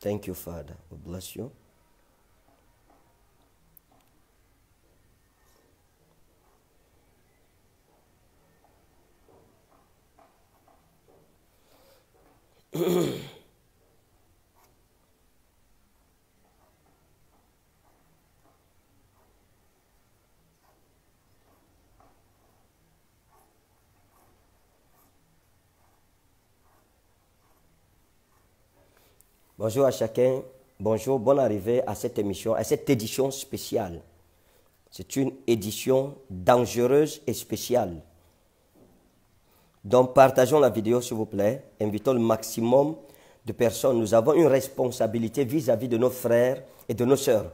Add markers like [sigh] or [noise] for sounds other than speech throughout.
Thank you, Father. We bless you. Bonjour à chacun. Bonjour, bonne arrivée à cette émission, à cette édition spéciale. C'est une édition dangereuse et spéciale. Donc partageons la vidéo s'il vous plaît. Invitons le maximum de personnes. Nous avons une responsabilité vis-à-vis de nos frères et de nos sœurs.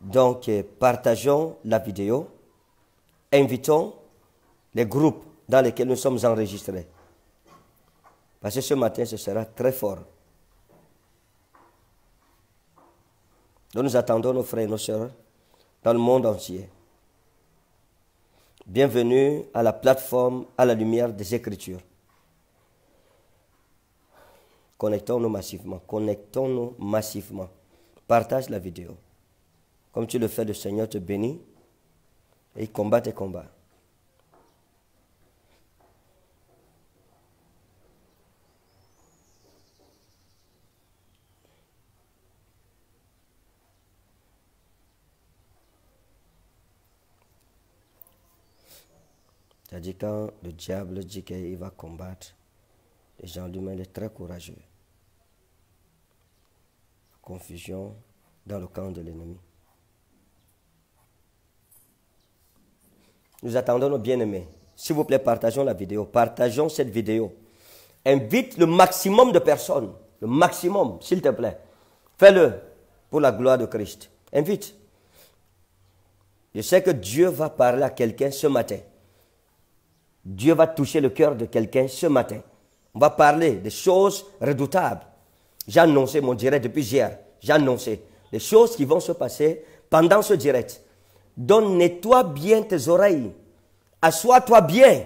Donc euh, partageons la vidéo. Invitons les groupes dans lesquels nous sommes enregistrés. Parce que ce matin, ce sera très fort. Nous attendons nos frères et nos sœurs dans le monde entier. Bienvenue à la plateforme à la lumière des Écritures. Connectons-nous massivement. Connectons-nous massivement. Partage la vidéo. Comme tu le fais, le Seigneur te bénit et combat tes combats. C'est-à-dire quand le diable dit qu'il va combattre, les gens lui il est très courageux. Confusion dans le camp de l'ennemi. Nous attendons nos bien-aimés. S'il vous plaît, partageons la vidéo. Partageons cette vidéo. Invite le maximum de personnes. Le maximum, s'il te plaît. Fais-le pour la gloire de Christ. Invite. Je sais que Dieu va parler à quelqu'un ce matin. Dieu va toucher le cœur de quelqu'un ce matin. On va parler des choses redoutables. J'ai annoncé mon direct depuis hier. J'ai annoncé les choses qui vont se passer pendant ce direct. Donc nettoie bien tes oreilles. Assois-toi bien.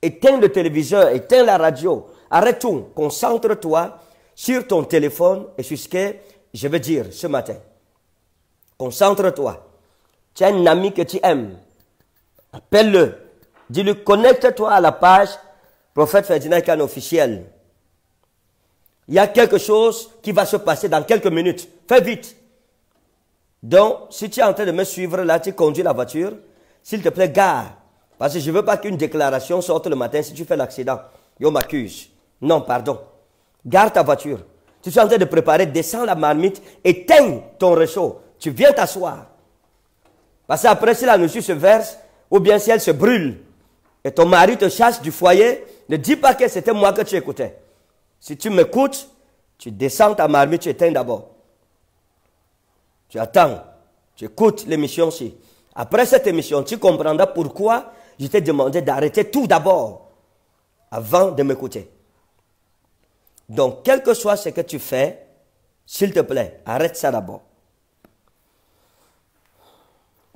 Éteins le téléviseur, éteins la radio. Arrête tout. Concentre-toi sur ton téléphone et sur ce que je vais dire ce matin. Concentre-toi. Tu as un ami que tu aimes. Appelle-le. Dis-lui, connecte-toi à la page Prophète Ferdinand Khan officiel. Il y a quelque chose qui va se passer dans quelques minutes. Fais vite. Donc, si tu es en train de me suivre là, tu conduis la voiture, s'il te plaît, gare. Parce que je ne veux pas qu'une déclaration sorte le matin si tu fais l'accident. Yo m'accuse. Non, pardon. Garde ta voiture. Tu es en train de préparer, descends la marmite, éteins ton réchaud. Tu viens t'asseoir. Parce qu'après, si la nourriture se verse, ou bien si elle se brûle, et ton mari te chasse du foyer, ne dis pas que c'était moi que tu écoutais. Si tu m'écoutes, tu descends ta marmite, tu éteins d'abord. Tu attends, tu écoutes l'émission-ci. Après cette émission, tu comprendras pourquoi je t'ai demandé d'arrêter tout d'abord avant de m'écouter. Donc, quel que soit ce que tu fais, s'il te plaît, arrête ça d'abord.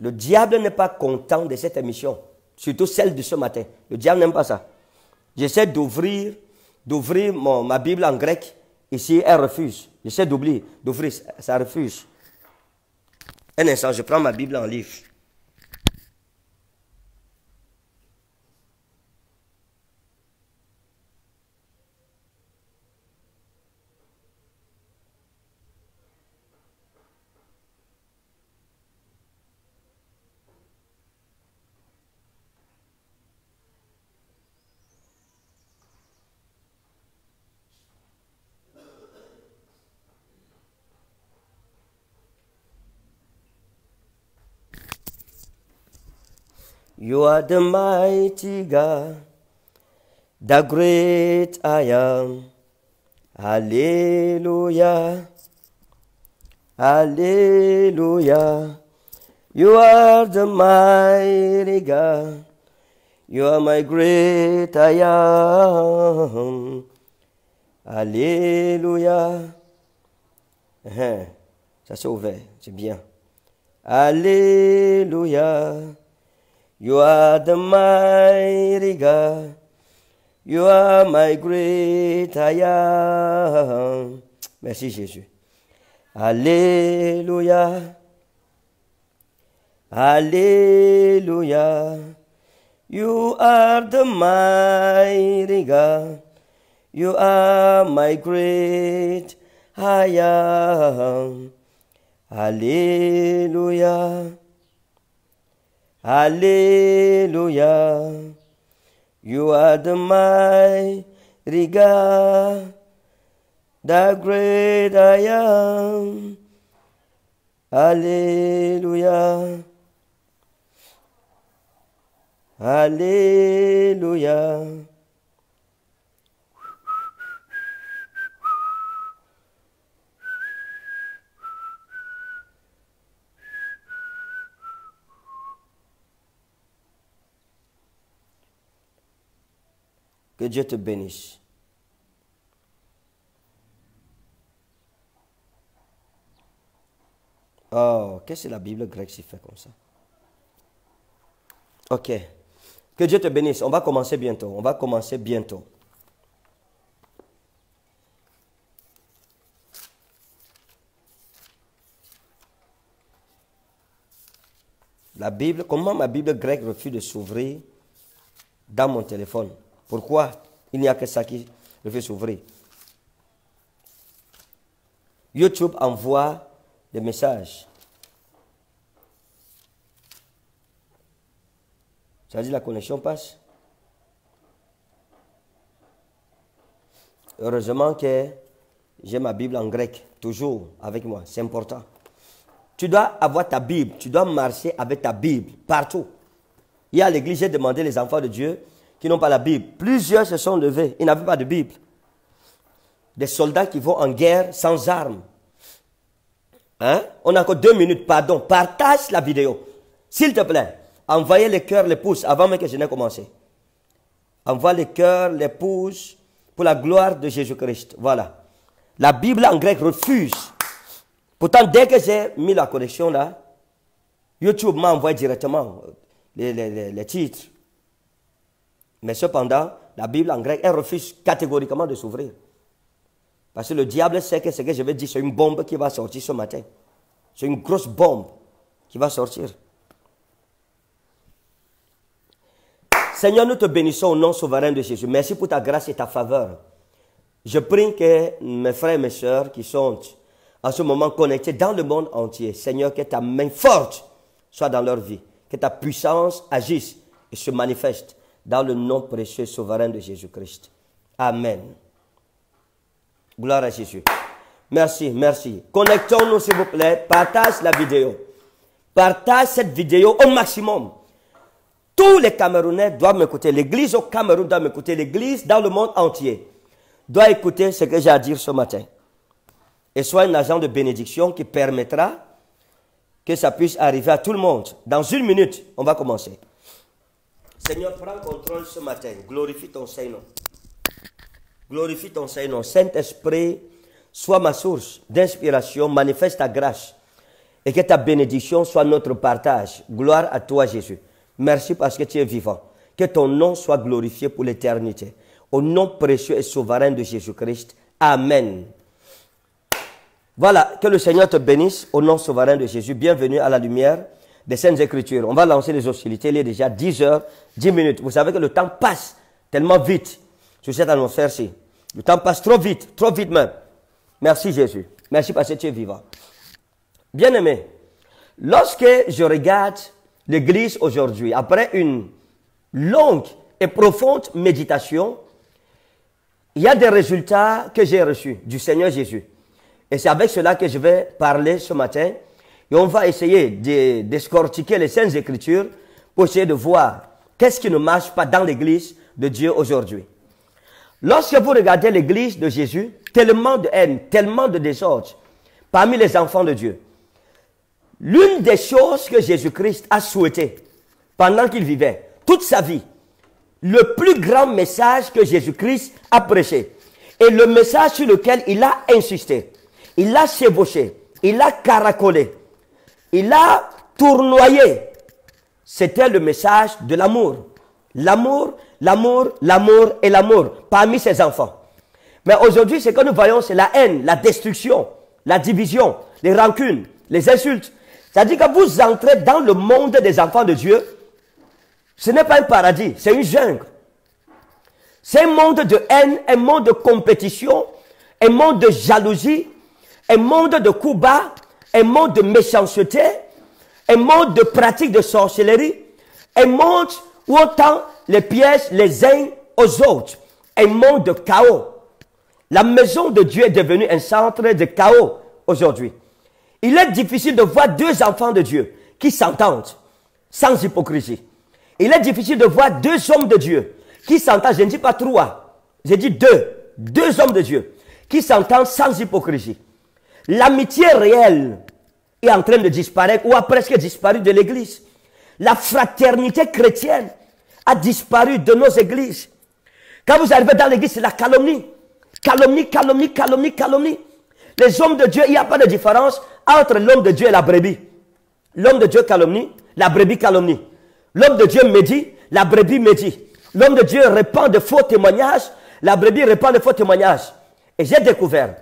Le diable n'est pas content de cette émission surtout celle de ce matin. Le diable n'aime pas ça. J'essaie d'ouvrir, d'ouvrir ma Bible en grec. Ici, elle refuse. J'essaie d'ouvrir, d'ouvrir, ça refuse. Un instant, je prends ma Bible en livre. You are the mighty God, the great I am. Hallelujah. Hallelujah. You are the mighty God. You are my great I am. Alléluia. Hein, uh-huh. Ça s'est ouvert, c'est bien. Alléluia. You are the mighty God. You are my great I am. Merci Jésus. Alléluia. Alléluia. You are the mighty God. You are my great I am. Alléluia. Alléluia. You are the mighty God, the great I am. Alléluia. Alléluia. Que Dieu te bénisse. Oh, qu'est-ce que la Bible grecque s'y fait comme ça? Ok. Que Dieu te bénisse. On va commencer bientôt. On va commencer bientôt. La Bible, comment ma Bible grecque refuse de s'ouvrir dans mon téléphone? Pourquoi il n'y a que ça qui refuse s'ouvrir YouTube envoie des messages. Ça dit la connexion passe. Heureusement que j'ai ma Bible en grec, toujours avec moi. C'est important. Tu dois avoir ta Bible. Tu dois marcher avec ta Bible partout. Hier à l'église, j'ai demandé les enfants de Dieu qui n'ont pas la Bible. Plusieurs se sont levés. Ils n'avaient pas de Bible. Des soldats qui vont en guerre sans armes. Hein? On a encore deux minutes, pardon. Partage la vidéo. S'il te plaît, envoyez les cœurs, les pouces avant même que je n'ai commencé. Envoie les cœurs, les pouces pour la gloire de Jésus-Christ. Voilà. La Bible en grec refuse. Pourtant, dès que j'ai mis la connexion là, YouTube m'a envoyé directement les, les- les- les titres. Mais cependant, la Bible en grec, elle refuse catégoriquement de s'ouvrir. Parce que le diable sait que ce que je vais dire, c'est une bombe qui va sortir ce matin. C'est une grosse bombe qui va sortir. Seigneur, nous te bénissons au nom souverain de Jésus. Merci pour ta grâce et ta faveur. Je prie que mes frères et mes sœurs qui sont en ce moment connectés dans le monde entier, Seigneur, que ta main forte soit dans leur vie, que ta puissance agisse et se manifeste dans le nom précieux souverain de Jésus-Christ. Amen. Gloire à Jésus. Merci, merci. Connectons-nous, s'il vous plaît. Partage la vidéo. Partage cette vidéo au maximum. Tous les Camerounais doivent m'écouter. L'église au Cameroun doit m'écouter. L'église dans le monde entier doit écouter ce que j'ai à dire ce matin. Et soit un agent de bénédiction qui permettra que ça puisse arriver à tout le monde. Dans une minute, on va commencer. Seigneur, prends contrôle ce matin. Glorifie ton Saint-Nom. Glorifie ton Saint-Nom. Saint-Esprit, sois ma source d'inspiration, manifeste ta grâce et que ta bénédiction soit notre partage. Gloire à toi, Jésus. Merci parce que tu es vivant. Que ton nom soit glorifié pour l'éternité. Au nom précieux et souverain de Jésus-Christ. Amen. Voilà, que le Seigneur te bénisse au nom souverain de Jésus. Bienvenue à la lumière des Saintes Écritures. On va lancer les hostilités. Il est déjà 10 heures, 10 minutes. Vous savez que le temps passe tellement vite sur cette atmosphère-ci. Le temps passe trop vite, trop vite même. Merci Jésus. Merci parce que tu es vivant. Bien-aimé, lorsque je regarde l'Église aujourd'hui, après une longue et profonde méditation, il y a des résultats que j'ai reçus du Seigneur Jésus. Et c'est avec cela que je vais parler ce matin. Et on va essayer de d'escortiquer les Saintes Écritures pour essayer de voir qu'est-ce qui ne marche pas dans l'église de Dieu aujourd'hui. Lorsque vous regardez l'église de Jésus, tellement de haine, tellement de désordre parmi les enfants de Dieu. L'une des choses que Jésus-Christ a souhaité pendant qu'il vivait, toute sa vie, le plus grand message que Jésus-Christ a prêché, et le message sur lequel il a insisté, il a chevauché, il a caracolé, il a tournoyé, c'était le message de l'amour. L'amour, l'amour, l'amour et l'amour parmi ses enfants. Mais aujourd'hui, ce que nous voyons, c'est la haine, la destruction, la division, les rancunes, les insultes. C'est-à-dire que vous entrez dans le monde des enfants de Dieu. Ce n'est pas un paradis, c'est une jungle. C'est un monde de haine, un monde de compétition, un monde de jalousie, un monde de coups bas, un monde de méchanceté, un monde de pratique de sorcellerie, un monde où on tend les pièges les uns aux autres, un monde de chaos. La maison de Dieu est devenue un centre de chaos aujourd'hui. Il est difficile de voir deux enfants de Dieu qui s'entendent sans hypocrisie. Il est difficile de voir deux hommes de Dieu qui s'entendent, je ne dis pas trois, je dis deux, deux hommes de Dieu qui s'entendent sans hypocrisie. L'amitié réelle est en train de disparaître ou a presque disparu de l'Église. La fraternité chrétienne a disparu de nos églises. Quand vous arrivez dans l'église, c'est la calomnie. Calomnie, calomnie, calomnie, calomnie. Les hommes de Dieu, il n'y a pas de différence entre l'homme de Dieu et la brebis. L'homme de Dieu calomnie, la brebis calomnie. L'homme de Dieu médit, la brebis médit. L'homme de Dieu répand de faux témoignages, la brebis répand de faux témoignages. Et j'ai découvert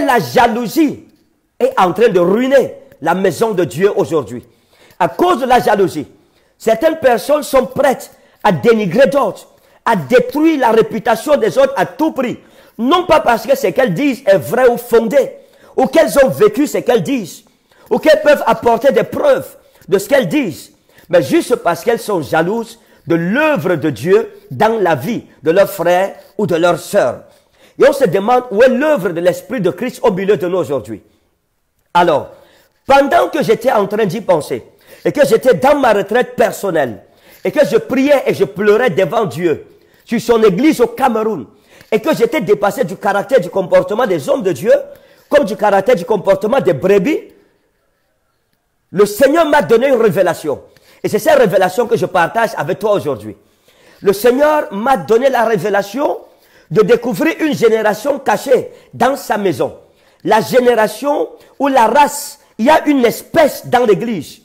la jalousie est en train de ruiner la maison de Dieu aujourd'hui. À cause de la jalousie, certaines personnes sont prêtes à dénigrer d'autres, à détruire la réputation des autres à tout prix. Non pas parce que ce qu'elles disent est vrai ou fondé, ou qu'elles ont vécu ce qu'elles disent, ou qu'elles peuvent apporter des preuves de ce qu'elles disent, mais juste parce qu'elles sont jalouses de l'œuvre de Dieu dans la vie de leurs frères ou de leurs sœurs. Et on se demande où est l'œuvre de l'Esprit de Christ au milieu de nous aujourd'hui. Alors, pendant que j'étais en train d'y penser, et que j'étais dans ma retraite personnelle, et que je priais et je pleurais devant Dieu sur son église au Cameroun, et que j'étais dépassé du caractère du comportement des hommes de Dieu, comme du caractère du comportement des brebis, le Seigneur m'a donné une révélation. Et c'est cette révélation que je partage avec toi aujourd'hui. Le Seigneur m'a donné la révélation de découvrir une génération cachée dans sa maison. La génération où la race, il y a une espèce dans l'église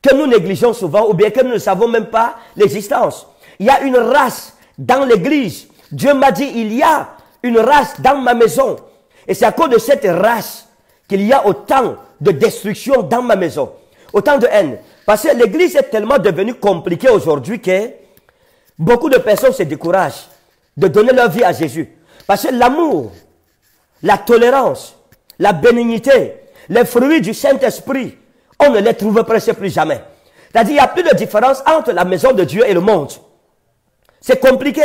que nous négligeons souvent ou bien que nous ne savons même pas l'existence. Il y a une race dans l'église. Dieu m'a dit, il y a une race dans ma maison. Et c'est à cause de cette race qu'il y a autant de destruction dans ma maison. Autant de haine. Parce que l'église est tellement devenue compliquée aujourd'hui que beaucoup de personnes se découragent de donner leur vie à Jésus. Parce que l'amour, la tolérance, la bénignité, les fruits du Saint-Esprit, on ne les trouve presque plus jamais. C'est-à-dire, il n'y a plus de différence entre la maison de Dieu et le monde. C'est compliqué.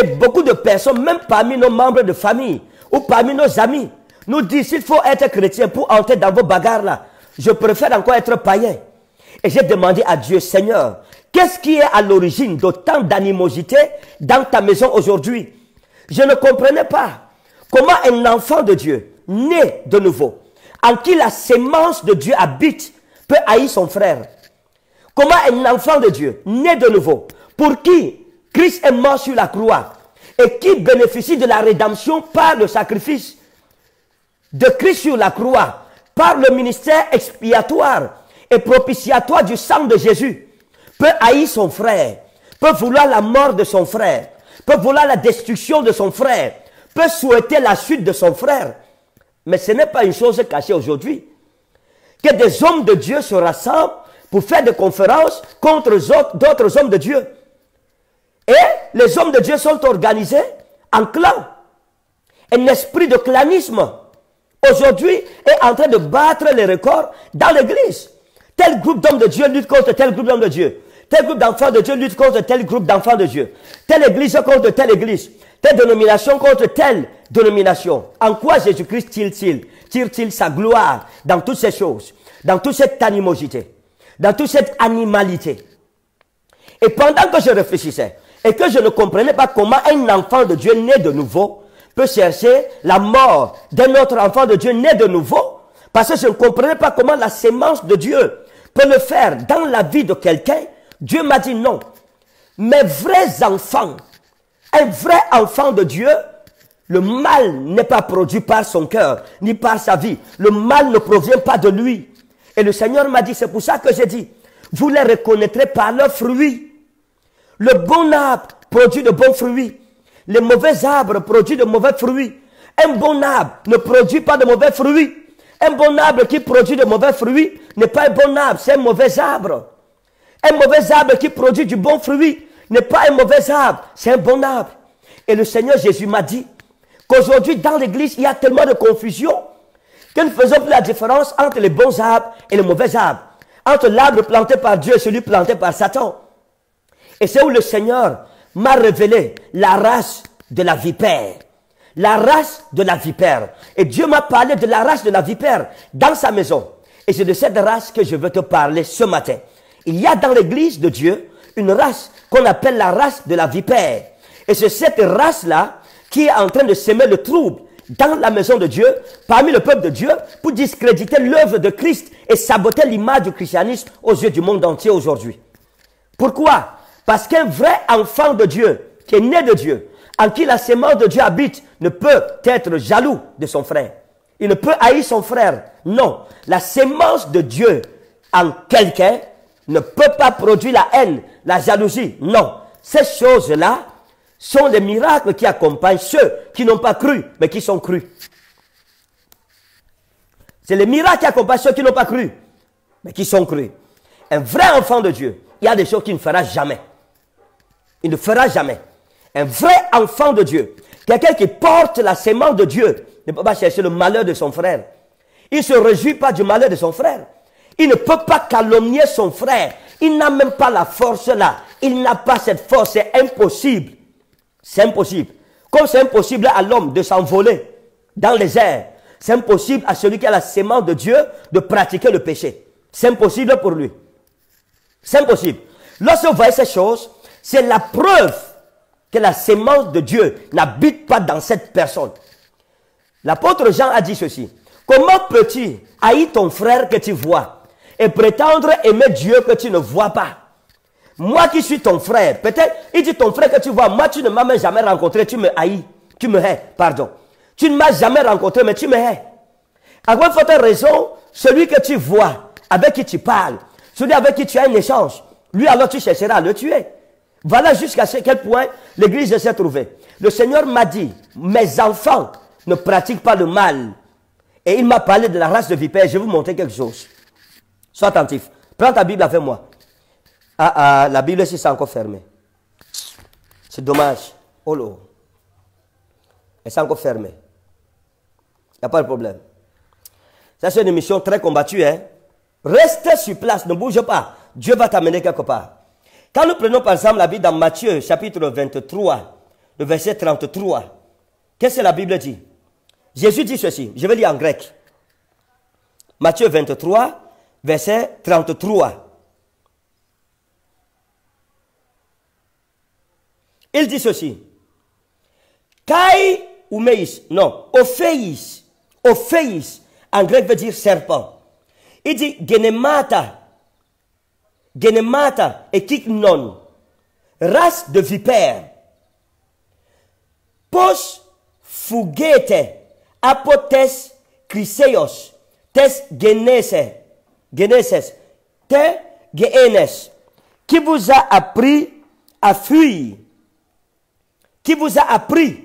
Et beaucoup de personnes, même parmi nos membres de famille ou parmi nos amis, nous disent qu'il faut être chrétien pour entrer dans vos bagarres là. Je préfère encore être païen. Et j'ai demandé à Dieu, Seigneur, qu'est-ce qui est à l'origine d'autant d'animosité dans ta maison aujourd'hui? Je ne comprenais pas comment un enfant de Dieu, né de nouveau, en qui la sémence de Dieu habite, peut haïr son frère? Comment un enfant de Dieu, né de nouveau, pour qui Christ est mort sur la croix et qui bénéficie de la rédemption par le sacrifice de Christ sur la croix, par le ministère expiatoire et propitiatoire du sang de Jésus, peut haïr son frère, peut vouloir la mort de son frère, peut vouloir la destruction de son frère, peut souhaiter la suite de son frère. Mais ce n'est pas une chose cachée aujourd'hui que des hommes de Dieu se rassemblent pour faire des conférences contre d'autres hommes de Dieu. Et les hommes de Dieu sont organisés en clans. Un esprit de clanisme, aujourd'hui, est en train de battre les records dans l'église. Tel groupe d'hommes de Dieu lutte contre tel groupe d'hommes de Dieu. Tel groupe d'enfants de Dieu lutte contre tel groupe d'enfants de Dieu. Telle église contre telle église. Telle dénomination contre telle dénomination. En quoi Jésus-Christ tire-t-il? Tire-t-il sa gloire dans toutes ces choses? Dans toute cette animosité? Dans toute cette animalité? Et pendant que je réfléchissais et que je ne comprenais pas comment un enfant de Dieu né de nouveau peut chercher la mort d'un autre enfant de Dieu né de nouveau, parce que je ne comprenais pas comment la sémence de Dieu peut le faire dans la vie de quelqu'un, Dieu m'a dit non. Mes vrais enfants, un vrai enfant de Dieu, le mal n'est pas produit par son cœur, ni par sa vie. Le mal ne provient pas de lui. Et le Seigneur m'a dit, c'est pour ça que j'ai dit, vous les reconnaîtrez par leurs fruits. Le bon arbre produit de bons fruits. Les mauvais arbres produisent de mauvais fruits. Un bon arbre ne produit pas de mauvais fruits. Un bon arbre qui produit de mauvais fruits n'est pas un bon arbre, c'est un mauvais arbre. Un mauvais arbre qui produit du bon fruit n'est pas un mauvais arbre, c'est un bon arbre. Et le Seigneur Jésus m'a dit qu'aujourd'hui dans l'église, il y a tellement de confusion que nous faisons plus la différence entre les bons arbres et les mauvais arbres. Entre l'arbre planté par Dieu et celui planté par Satan. Et c'est où le Seigneur m'a révélé la race de la vipère. La race de la vipère. Et Dieu m'a parlé de la race de la vipère dans sa maison. Et c'est de cette race que je veux te parler ce matin. Il y a dans l'église de Dieu une race qu'on appelle la race de la vipère. Et c'est cette race-là qui est en train de semer le trouble dans la maison de Dieu, parmi le peuple de Dieu, pour discréditer l'œuvre de Christ et saboter l'image du christianisme aux yeux du monde entier aujourd'hui. Pourquoi? Parce qu'un vrai enfant de Dieu, qui est né de Dieu, en qui la sémence de Dieu habite, ne peut être jaloux de son frère. Il ne peut haïr son frère. Non. La sémence de Dieu en quelqu'un ne peut pas produire la haine, la jalousie. Non. Ces choses-là sont les miracles qui accompagnent ceux qui n'ont pas cru, mais qui sont crus. C'est les miracles qui accompagnent ceux qui n'ont pas cru, mais qui sont crus. Un vrai enfant de Dieu, il y a des choses qu'il ne fera jamais. Il ne fera jamais. Un vrai enfant de Dieu, quelqu'un qui porte la sémence de Dieu, ne peut pas chercher le malheur de son frère. Il ne se réjouit pas du malheur de son frère. Il ne peut pas calomnier son frère. Il n'a même pas la force là. Il n'a pas cette force. C'est impossible. C'est impossible. Comme c'est impossible à l'homme de s'envoler dans les airs, c'est impossible à celui qui a la sémence de Dieu de pratiquer le péché. C'est impossible pour lui. C'est impossible. Lorsque vous voyez ces choses, c'est la preuve que la sémence de Dieu n'habite pas dans cette personne. L'apôtre Jean a dit ceci. Comment peux-tu haïr ton frère que tu vois? Et prétendre aimer Dieu que tu ne vois pas Moi qui suis ton frère, peut-être, il dit ton frère que tu vois, moi tu ne m'as même jamais rencontré, tu me haïs, tu me hais, pardon. Tu ne m'as jamais rencontré, mais tu me hais. À quoi forte raison, celui que tu vois, avec qui tu parles, celui avec qui tu as un échange, lui alors tu chercheras à le tuer. Voilà jusqu'à quel point l'église s'est trouvée. Le Seigneur m'a dit, mes enfants, ne pratique pas le mal. Et il m'a parlé de la race de vipère. Je vais vous montrer quelque chose. Sois attentif. Prends ta Bible avec moi. Ah, ah, la Bible ici, c'est encore fermé. C'est dommage. Oh là. Elle s'est encore fermée. Il n'y a pas de problème. Ça, c'est une émission très combattue. Hein? Reste sur place, ne bouge pas. Dieu va t'amener quelque part. Quand nous prenons par exemple la Bible dans Matthieu, chapitre 23, le verset 33, qu'est-ce que la Bible dit? Jésus dit ceci, je vais lire en grec. Matthieu 23, verset 33. Il dit ceci. Kai meis, non, ophéis, ophéis, en grec veut dire serpent. Il dit genemata, genemata et kiknon, race de vipères. Pos fugete, apotes chryseos, tes geneses, geneses, te genes, qui vous a appris à fuir, qui vous a appris,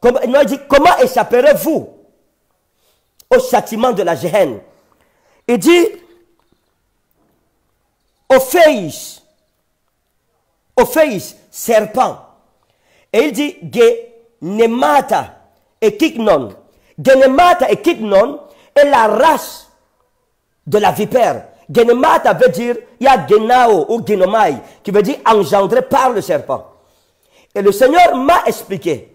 comment, dit, comment échapperez-vous au châtiment de la géhenne Il dit, Ophéis, Ophéis, serpent. Et il dit, Genemata, et Kiknon. Genemata et Kiknon est la race de la vipère. Genemata veut dire, il y a Genao ou Genomai, qui veut dire engendré par le serpent. Et le Seigneur m'a expliqué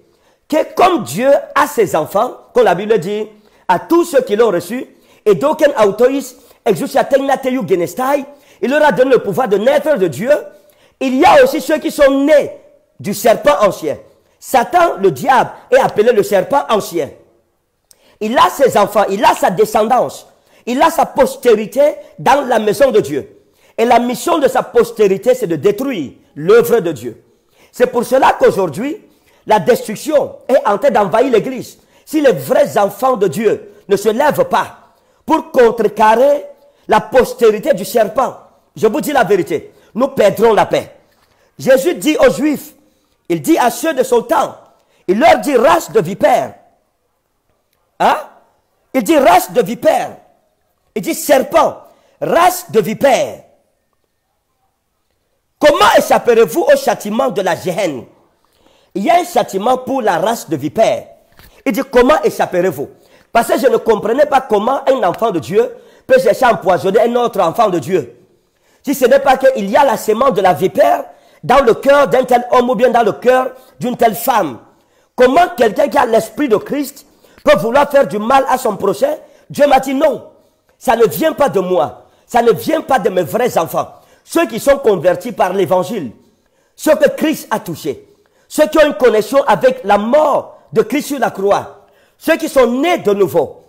que comme Dieu a ses enfants, comme la Bible dit, à tous ceux qui l'ont reçu, et d'aucun genestai, il leur a donné le pouvoir de naître de Dieu, Il y a aussi ceux qui sont nés du serpent ancien. Satan, le diable, est appelé le serpent ancien. Il a ses enfants, il a sa descendance, il a sa postérité dans la maison de Dieu. Et la mission de sa postérité, c'est de détruire l'œuvre de Dieu. C'est pour cela qu'aujourd'hui, la destruction est en train d'envahir l'Église. Si les vrais enfants de Dieu ne se lèvent pas pour contrecarrer la postérité du serpent, je vous dis la vérité, nous perdrons la paix. Jésus dit aux Juifs, il dit à ceux de son temps, il leur dit race de vipères. Hein? Il dit race de vipères. Il dit serpent, race de vipères. Comment échapperez-vous au châtiment de la géhenne Il y a un châtiment pour la race de vipères. Il dit comment échapperez-vous? Parce que je ne comprenais pas comment un enfant de Dieu peut chercher à empoisonner un autre enfant de Dieu. Si ce n'est pas qu'il y a la sémence de la vipère dans le cœur d'un tel homme ou bien dans le cœur d'une telle femme. Comment quelqu'un qui a l'esprit de Christ peut vouloir faire du mal à son prochain? Dieu m'a dit non. Ça ne vient pas de moi. Ça ne vient pas de mes vrais enfants. Ceux qui sont convertis par l'évangile. Ceux que Christ a touchés. Ceux qui ont une connexion avec la mort de Christ sur la croix. Ceux qui sont nés de nouveau.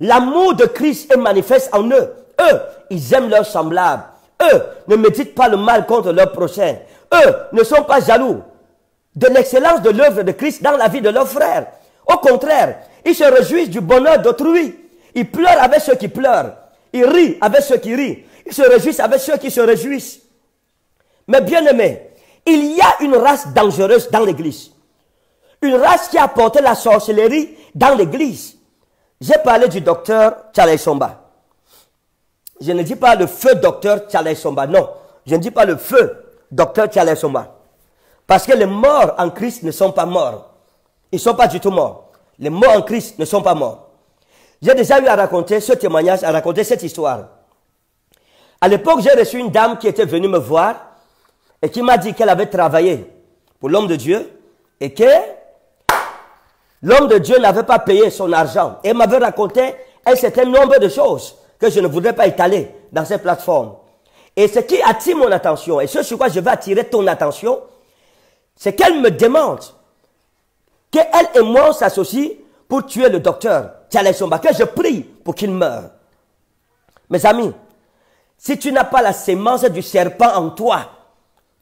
L'amour de Christ est manifeste en eux. Eux, ils aiment leurs semblables. Eux ne méditent pas le mal contre leur prochain. Eux ne sont pas jaloux de l'excellence de l'œuvre de Christ dans la vie de leurs frères. Au contraire, ils se réjouissent du bonheur d'autrui. Ils pleurent avec ceux qui pleurent. Ils rient avec ceux qui rient. Ils se réjouissent avec ceux qui se réjouissent. Mais bien aimés, il y a une race dangereuse dans l'église. Une race qui a porté la sorcellerie dans l'église. J'ai parlé du docteur Charles Somba. Je ne dis pas le feu docteur Charles Somba, non. Je ne dis pas le feu docteur Charles Somba. Parce que les morts en Christ ne sont pas morts. Ils ne sont pas du tout morts. Les morts en Christ ne sont pas morts. J'ai déjà eu à raconter ce témoignage, à raconter cette histoire. À l'époque, j'ai reçu une dame qui était venue me voir et qui m'a dit qu'elle avait travaillé pour l'homme de Dieu et que l'homme de Dieu n'avait pas payé son argent. Elle m'avait raconté un certain nombre de choses que je ne voudrais pas étaler dans cette plateforme. Et ce qui attire mon attention, et ce sur quoi je vais attirer ton attention, c'est qu'elle me demande qu'elle et moi s'associent pour tuer le docteur Somba, que je prie pour qu'il meure. Mes amis, si tu n'as pas la sémence du serpent en toi,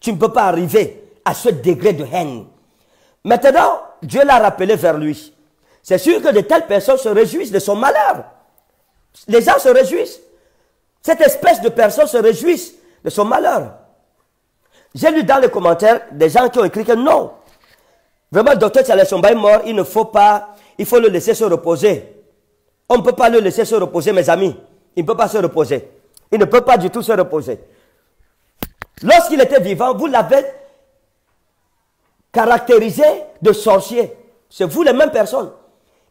tu ne peux pas arriver à ce degré de haine. Maintenant, Dieu l'a rappelé vers lui. C'est sûr que de telles personnes se réjouissent de son malheur. Les gens se réjouissent. Cette espèce de personnes se réjouissent de son malheur. J'ai lu dans les commentaires des gens qui ont écrit que non. Vraiment, le docteur Somba est mort, il ne faut pas, il faut le laisser se reposer. On ne peut pas le laisser se reposer, mes amis. Il ne peut pas se reposer. Il ne peut pas du tout se reposer. Lorsqu'il était vivant, vous l'avez caractérisé de sorcier. C'est vous les mêmes personnes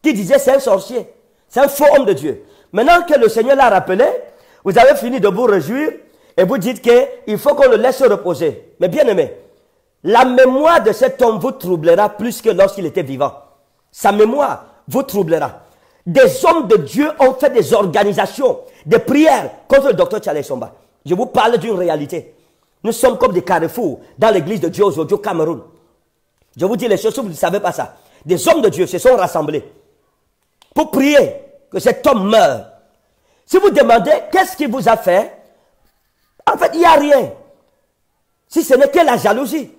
qui disaient c'est un sorcier. C'est un faux homme de Dieu. Maintenant que le Seigneur l'a rappelé, vous avez fini de vous réjouir et vous dites qu'il faut qu'on le laisse se reposer. Mais bien aimé, la mémoire de cet homme vous troublera plus que lorsqu'il était vivant. Sa mémoire vous troublera. Des hommes de Dieu ont fait des organisations, des prières contre le docteur Charles Somba. Je vous parle d'une réalité. Nous sommes comme des carrefours dans l'église de Dieu aujourd'hui au Cameroun. Je vous dis les choses, vous ne savez pas ça. Des hommes de Dieu se sont rassemblés pour prier que cet homme meure. Si vous demandez qu'est-ce qu'il vous a fait, en fait, il n'y a rien. Si ce n'est que la jalousie.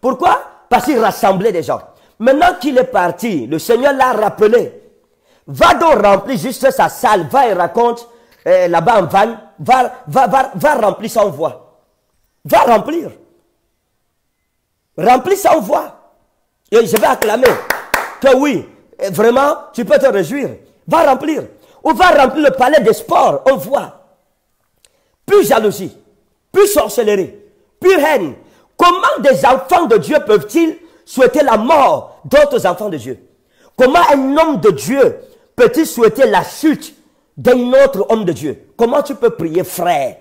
Pourquoi? Parce qu'il rassemblait des gens. Maintenant qu'il est parti, le Seigneur l'a rappelé. Va donc remplir juste sa salle, va et raconte euh, là-bas en van, va, va, va, va remplir sans voix. Va remplir. Remplis sans voix. Et je vais acclamer que oui, vraiment, tu peux te réjouir. Va remplir. Ou va remplir le palais des sports, on voit. Plus jalousie, plus sorcellerie, plus haine. Comment des enfants de Dieu peuvent-ils souhaiter la mort d'autres enfants de Dieu? Comment un homme de Dieu peut-il souhaiter la chute d'un autre homme de Dieu? Comment tu peux prier, frère,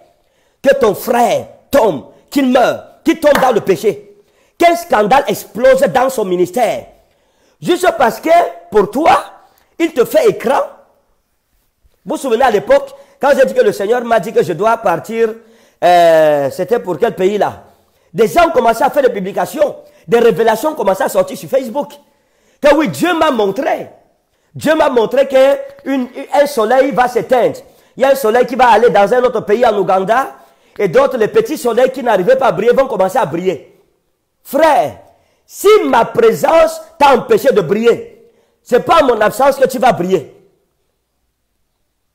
que ton frère tombe, qu'il meure, qu'il tombe dans le péché Quel scandale explose dans son ministère Juste parce que, pour toi, il te fait écran. Vous vous souvenez à l'époque, quand j'ai dit que le Seigneur m'a dit que je dois partir, euh, c'était pour quel pays là? Des gens ont commencé à faire des publications, des révélations commencé à sortir sur Facebook. Que oui, Dieu m'a montré. Dieu m'a montré qu'un soleil va s'éteindre. Il y a un soleil qui va aller dans un autre pays en Ouganda et d'autres, les petits soleils qui n'arrivaient pas à briller, vont commencer à briller. Frère, si ma présence t'a empêché de briller, c'est pas mon absence que tu vas briller.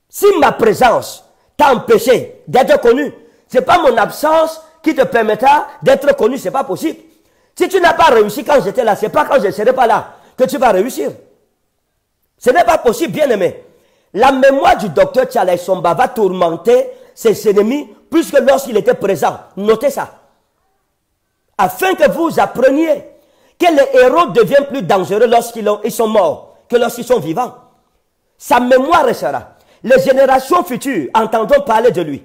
Si ma présence t'a empêché d'être connu, c'est pas mon absence qui te permettra d'être connu, c'est pas possible. Si tu n'as pas réussi quand j'étais là, c'est pas quand je ne serai pas là que tu vas réussir. Ce n'est pas possible, bien aimé. La mémoire du docteur Tchalai Somba va tourmenter ses ennemis plus que lorsqu'il était présent. Notez ça. Afin que vous appreniez que les héros deviennent plus dangereux lorsqu'ils sont morts que lorsqu'ils sont vivants. Sa mémoire restera. Les générations futures entendront parler de lui.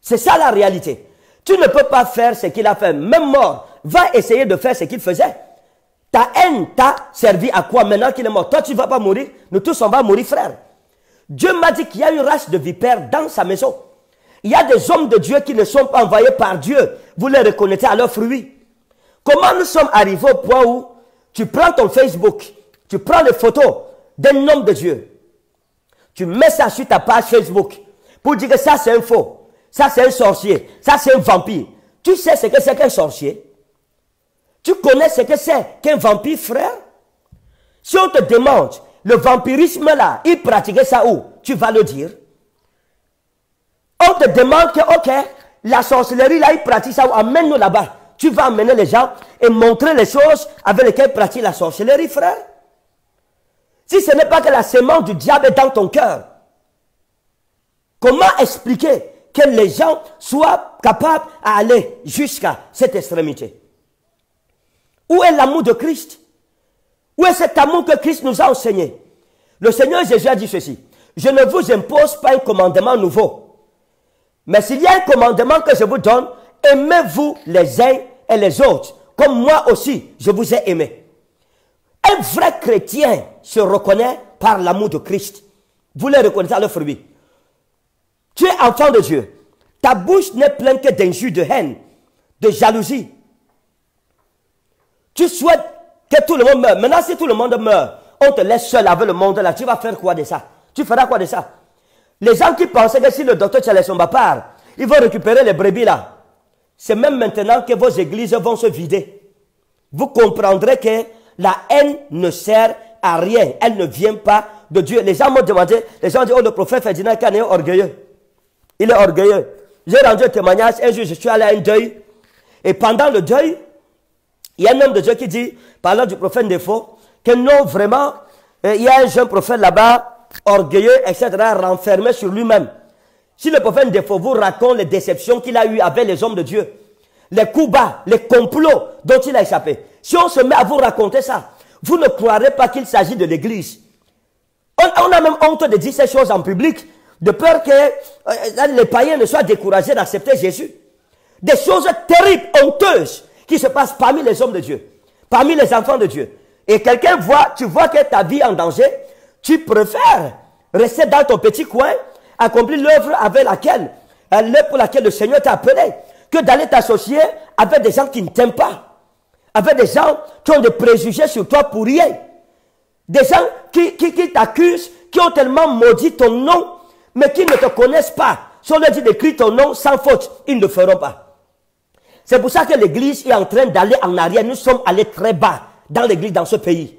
C'est ça la réalité. Tu ne peux pas faire ce qu'il a fait. Même mort, va essayer de faire ce qu'il faisait. Ta haine t'a servi à quoi maintenant qu'il est mort Toi, tu ne vas pas mourir. Nous tous, on va mourir, frère. Dieu m'a dit qu'il y a une race de vipères dans sa maison. Il y a des hommes de Dieu qui ne sont pas envoyés par Dieu. Vous les reconnaissez à leurs fruits. Comment nous sommes arrivés au point où tu prends ton Facebook, tu prends les photos d'un homme de Dieu, tu mets ça sur ta page Facebook pour dire que ça c'est un faux, ça c'est un sorcier, ça c'est un vampire. Tu sais ce que c'est qu'un sorcier? Tu connais ce que c'est qu'un vampire, frère? Si on te demande, le vampirisme là, il pratiquait ça où? Tu vas le dire. On te demande que, ok, la sorcellerie là, il pratique ça où? Amène-nous là-bas. Tu vas amener les gens et montrer les choses avec lesquelles pratique la sorcellerie, frère. Si ce n'est pas que la sémence du diable est dans ton cœur, comment expliquer que les gens soient capables d'aller jusqu'à cette extrémité? Où est l'amour de Christ? Où est cet amour que Christ nous a enseigné? Le Seigneur Jésus a dit ceci. Je ne vous impose pas un commandement nouveau mais s'il y a un commandement que je vous donne, aimez-vous les uns et les autres, comme moi aussi je vous ai aimé. Un vrai chrétien se reconnaît par l'amour de Christ. Vous les reconnaissez à leur fruit. Tu es enfant de Dieu. Ta bouche n'est pleine que d'injures, de haine, de jalousie. Tu souhaites que tout le monde meure. Maintenant, si tout le monde meurt, on te laisse seul avec le monde là. Tu vas faire quoi de ça? Tu feras quoi de ça? Les gens qui pensaient que si le docteur Tchalesomba part, ils vont récupérer les brebis là. C'est même maintenant que vos églises vont se vider. Vous comprendrez que la haine ne sert à rien. Elle ne vient pas de Dieu. Les gens m'ont demandé, les gens ont dit, oh, le prophète Ferdinand Kane est orgueilleux. Il est orgueilleux. J'ai rendu témoignage, un jour je suis allé à un deuil. Et pendant le deuil, il y a un homme de Dieu qui dit, parlant du prophète défaut, que non, vraiment, euh, il y a un jeune prophète là-bas, orgueilleux, etc., renfermé sur lui-même. Si le prophète Défaut vous raconte les déceptions qu'il a eues avec les hommes de Dieu, les coups bas, les complots dont il a échappé, si on se met à vous raconter ça, vous ne croirez pas qu'il s'agit de l'Église. On, a même honte de dire ces choses en public, de peur que euh, les païens ne soient découragés d'accepter Jésus. Des choses terribles, honteuses, qui se passent parmi les hommes de Dieu, parmi les enfants de Dieu. Et quelqu'un voit, tu vois que ta vie est en danger, tu préfères rester dans ton petit coin, accomplir l'œuvre avec laquelle, euh, l'œuvre pour laquelle le Seigneur t'a appelé, que d'aller t'associer avec des gens qui ne t'aiment pas, avec des gens qui ont des préjugés sur toi pour rien, des gens qui, qui, t'accusent, qui ont tellement maudit ton nom, mais qui ne te connaissent pas. Si on leur dit d'écrire ton nom sans faute, ils ne le feront pas. C'est pour ça que l'église est en train d'aller en arrière. Nous sommes allés très bas dans l'église dans ce pays.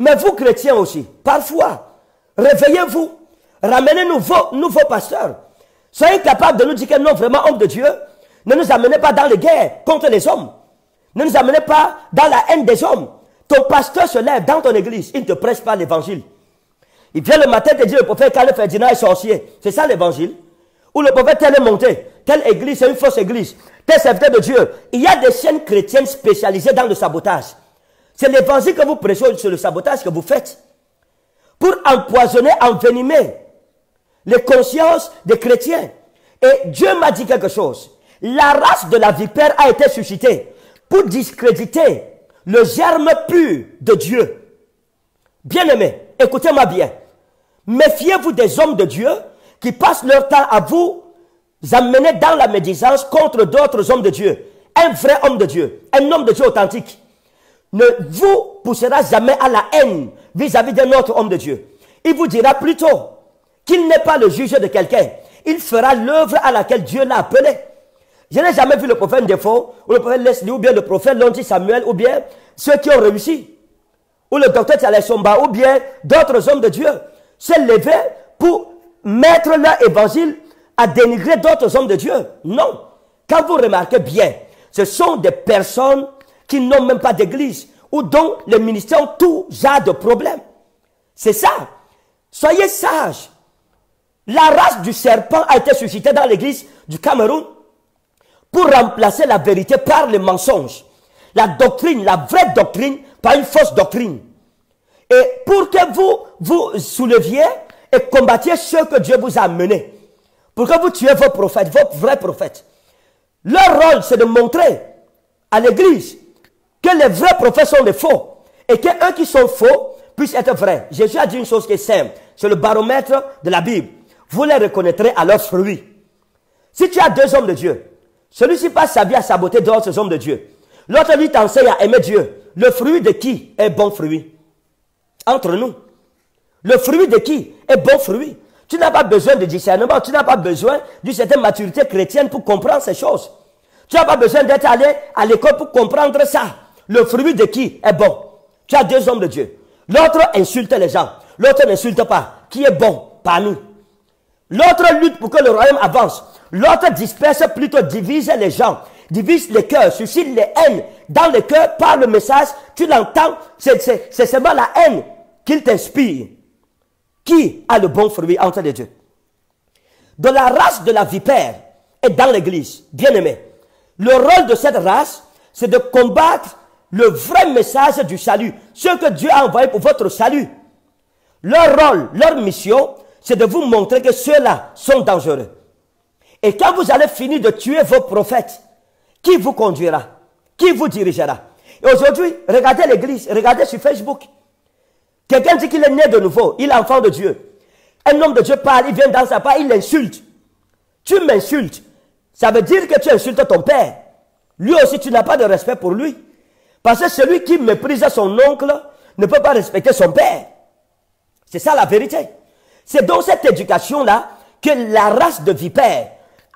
Mais vous, chrétiens aussi, parfois, réveillez-vous. Ramenez-nous vos nouveaux pasteurs. Soyez capables de nous dire que non, vraiment, homme de Dieu, ne nous amenez pas dans les guerres contre les hommes. Ne nous amenez pas dans la haine des hommes. Ton pasteur se lève dans ton église, il ne te prêche pas l'évangile. Il vient le matin te dire le prophète Caleb Ferdinand est sorcier. C'est ça l'évangile. Ou le prophète tel est monté. Telle église, c'est une fausse église. Tel serviteur de Dieu. Il y a des chaînes chrétiennes spécialisées dans le sabotage. C'est l'évangile que vous prêchez, c'est le sabotage que vous faites. Pour empoisonner, envenimer les consciences des chrétiens. Et Dieu m'a dit quelque chose. La race de la vipère a été suscitée pour discréditer le germe pur de Dieu. Bien-aimés, écoutez-moi bien. Méfiez-vous des hommes de Dieu qui passent leur temps à vous amener dans la médisance contre d'autres hommes de Dieu. un vrai homme de Dieu, un homme de Dieu authentique, ne vous poussera jamais à la haine vis-à-vis d'un autre homme de Dieu. Il vous dira plutôt qu'il n'est pas le juge de quelqu'un. Il fera l'œuvre à laquelle Dieu l'a appelé. Je n'ai jamais vu le prophète Défaut, ou le prophète Leslie, ou bien le prophète Lonti Samuel, ou bien ceux qui ont réussi, ou le docteur Somba, ou bien d'autres hommes de Dieu, se lever pour mettre leur évangile à dénigrer d'autres hommes de Dieu. Non. Quand vous remarquez bien, ce sont des personnes qui n'ont même pas d'église ou dont les ministères ont tout genre de problèmes. C'est ça. Soyez sages. La race du serpent a été suscitée dans l'église du Cameroun pour remplacer la vérité par le mensonge. La doctrine, la vraie doctrine, par une fausse doctrine. Et pour que vous vous souleviez et combattiez ce que Dieu vous a mené. Pour que vous tuiez vos prophètes, vos vrais prophètes. Leur rôle, c'est de montrer à l'église que les vrais prophètes sont des faux. Et qu'eux qui sont faux puissent être vrais. Jésus a dit une chose qui est simple. C'est le baromètre de la Bible. Vous les reconnaîtrez à leurs fruits. Si tu as deux hommes de Dieu, celui-ci passe sa vie à saboter d'autres hommes de Dieu. L'autre lui t'enseigne à aimer Dieu. Le fruit de qui est bon fruit? Entre nous. Le fruit de qui est bon fruit? Tu n'as pas besoin de discernement, tu n'as pas besoin d'une certaine maturité chrétienne pour comprendre ces choses. Tu n'as pas besoin d'être allé à l'école pour comprendre ça. Le fruit de qui est bon? Tu as deux hommes de Dieu. L'autre insulte les gens. L'autre n'insulte pas. Qui est bon parmi L'autre lutte pour que le royaume avance. L'autre disperse plutôt, divise les gens, divise les cœurs, suscite les haines dans les cœurs par le message. Tu l'entends, c'est seulement la haine qu'il t'inspire. Qui a le bon fruit entre les deux? De la race de la vipère et dans l'église, bien aimé. Le rôle de cette race, c'est de combattre le vrai message du salut, ce que Dieu a envoyé pour votre salut. Leur rôle, leur mission, c'est de vous montrer que ceux-là sont dangereux. Et quand vous allez finir de tuer vos prophètes, qui vous conduira? Qui vous dirigera? Et aujourd'hui, regardez l'église, regardez sur Facebook. Quelqu'un dit qu'il est né de nouveau, il est enfant de Dieu. Un homme de Dieu parle, il vient dans sa part, il l'insulte. Tu m'insultes. Ça veut dire que tu insultes ton père. Lui aussi, tu n'as pas de respect pour lui. Parce que celui qui méprise son oncle ne peut pas respecter son père. C'est ça la vérité. C'est dans cette éducation-là que la race de vipères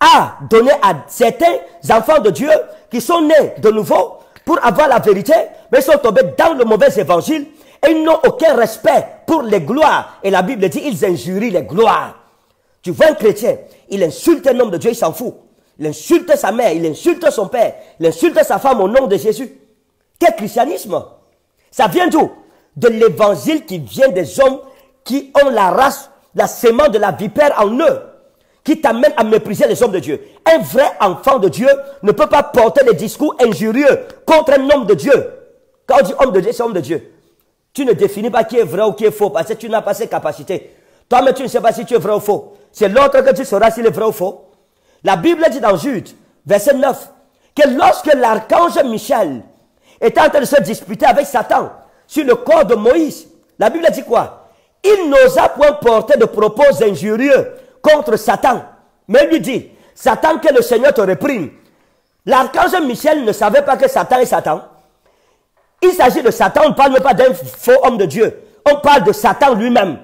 a donné à certains enfants de Dieu qui sont nés de nouveau pour avoir la vérité, mais ils sont tombés dans le mauvais évangile et ils n'ont aucun respect pour les gloires. Et la Bible dit, ils injurient les gloires. Tu vois un chrétien, il insulte un homme de Dieu, il s'en fout. Il insulte sa mère, il insulte son père, il insulte sa femme au nom de Jésus. Quel christianisme Ça vient d'où? De l'évangile qui vient des hommes qui ont la race, la sémence de la vipère en eux, qui t'amène à mépriser les hommes de Dieu. Un vrai enfant de Dieu ne peut pas porter des discours injurieux contre un homme de Dieu. Quand on dit homme de Dieu, c'est homme de Dieu. Tu ne définis pas qui est vrai ou qui est faux parce que tu n'as pas ces capacités. Toi-même, tu ne sais pas si tu es vrai ou faux. C'est l'autre que tu sauras s'il est vrai ou faux. La Bible dit dans Jude, verset 9, que lorsque l'archange Michel était en train de se disputer avec Satan sur le corps de Moïse, la Bible dit quoi? Il n'osa point porter de propos injurieux contre Satan. Mais lui dit, Satan, que le Seigneur te réprime. L'archange Michel ne savait pas que Satan est Satan. Il s'agit de Satan, on ne parle pas d'un faux homme de Dieu. On parle de Satan lui-même.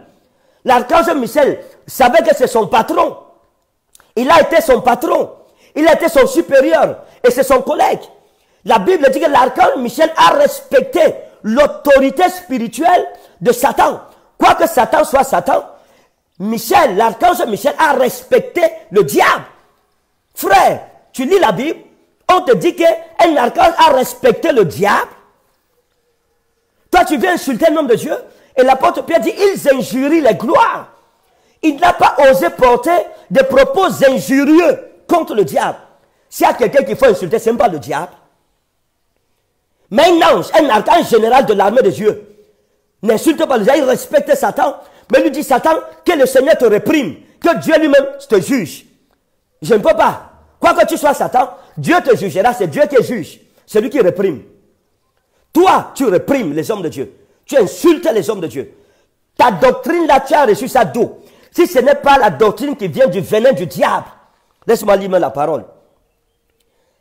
L'archange Michel savait que c'est son patron. Il a été son patron. Il a été son supérieur. Et c'est son collègue. La Bible dit que l'archange Michel a respecté l'autorité spirituelle de Satan. Quoique Satan soit Satan, Michel, l'archange Michel a respecté le diable. Frère, tu lis la Bible, on te dit qu'un archange a respecté le diable. Toi, tu viens insulter un homme de Dieu. Et l'apôtre Pierre dit, ils injurient les gloires. Il n'a pas osé porter des propos injurieux contre le diable. S'il y a quelqu'un qu'il faut insulter, ce n'est pas le diable. Mais un ange, un archange général de l'armée de Dieu, n'insulte pas le diable, il respecte Satan, mais lui dit Satan, que le Seigneur te réprime, que Dieu lui-même te juge. Je ne peux pas. Quoi que tu sois Satan, Dieu te jugera, c'est Dieu qui juge, c'est lui qui réprime. Toi, tu réprimes les hommes de Dieu. Tu insultes les hommes de Dieu. Ta doctrine là, tu as reçu ça d'où? Si ce n'est pas la doctrine qui vient du venin du diable. Laisse-moi lire la parole.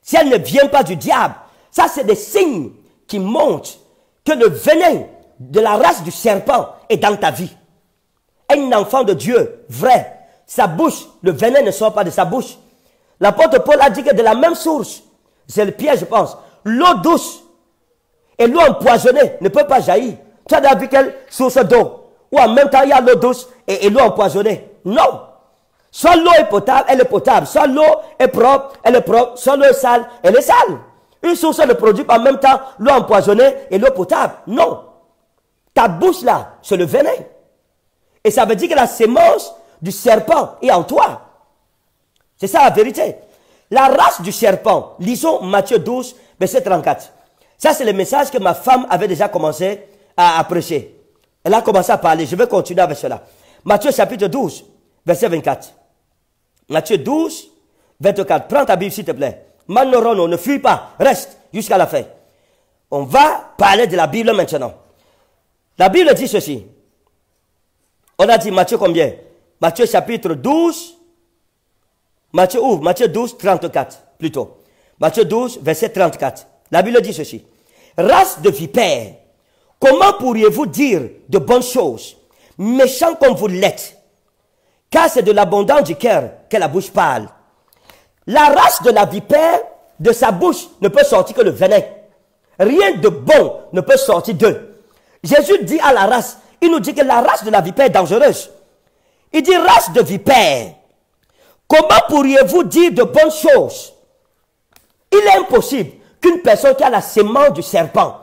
si elle ne vient pas du diable, ça c'est des signes qui montrent que le venin de la race du serpent est dans ta vie. Un enfant de Dieu, vrai, sa bouche, le venin ne sort pas de sa bouche. L'apôtre Paul a dit que de la même source, c'est le piège, je pense, l'eau douce et l'eau empoisonnée ne peut pas jaillir. Tu as vu quelle source d'eau? Ou en même temps, il y a l'eau douce et, l'eau empoisonnée. Non. Soit l'eau est potable, elle est potable. Soit l'eau est propre, elle est propre. Soit l'eau est sale, elle est sale. Une source ne produit pas en même temps l'eau empoisonnée et l'eau potable. Non. Ta bouche là, c'est le venin. Et ça veut dire que la sémence du serpent est en toi. C'est ça la vérité. La race du serpent, lisons Matthieu 12, verset 34. Ça, c'est le message que ma femme avait déjà commencé à, prêcher. Elle a commencé à parler. Je vais continuer avec cela. Matthieu chapitre 12, verset 24. Matthieu 12, 24. Prends ta Bible, s'il te plaît. Manorono, ne fuis pas. Reste jusqu'à la fin. On va parler de la Bible maintenant. La Bible dit ceci. On a dit Matthieu combien? Matthieu chapitre 12. Matthieu ouvre, Matthieu 12, 34 plutôt. Matthieu 12, verset 34. La Bible dit ceci. Race de vipères, comment pourriez-vous dire de bonnes choses, méchant comme vous l'êtes Car c'est de l'abondance du cœur que la bouche parle. La race de la vipère, de sa bouche, ne peut sortir que le venin. Rien de bon ne peut sortir d'eux. Jésus dit à la race, il nous dit que la race de la vipère est dangereuse. Il dit race de vipère. Comment pourriez-vous dire de bonnes choses? Il est impossible qu'une personne qui a la sémence du serpent,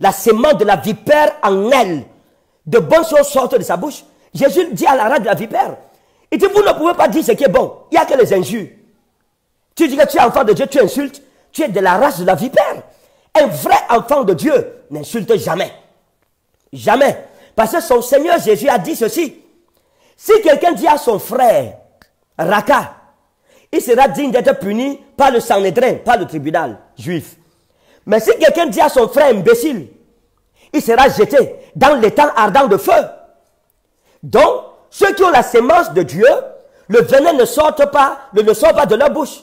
la sémence de la vipère en elle, de bonnes choses sortent de sa bouche. Jésus dit à la race de la vipère, il dit, vous ne pouvez pas dire ce qui est bon. Il n'y a que les injures. Tu dis que tu es enfant de Dieu, tu insultes. Tu es de la race de la vipère. Un vrai enfant de Dieu n'insulte jamais. Jamais. Parce que son Seigneur Jésus a dit ceci. Si quelqu'un dit à son frère, Raka, il sera digne d'être puni par le Sanhédrin, par le tribunal juif. Mais si quelqu'un dit à son frère imbécile, il sera jeté dans l'étang ardent de feu. Donc, ceux qui ont la sémence de Dieu, le venin ne sort pas, ne sort pas de leur bouche.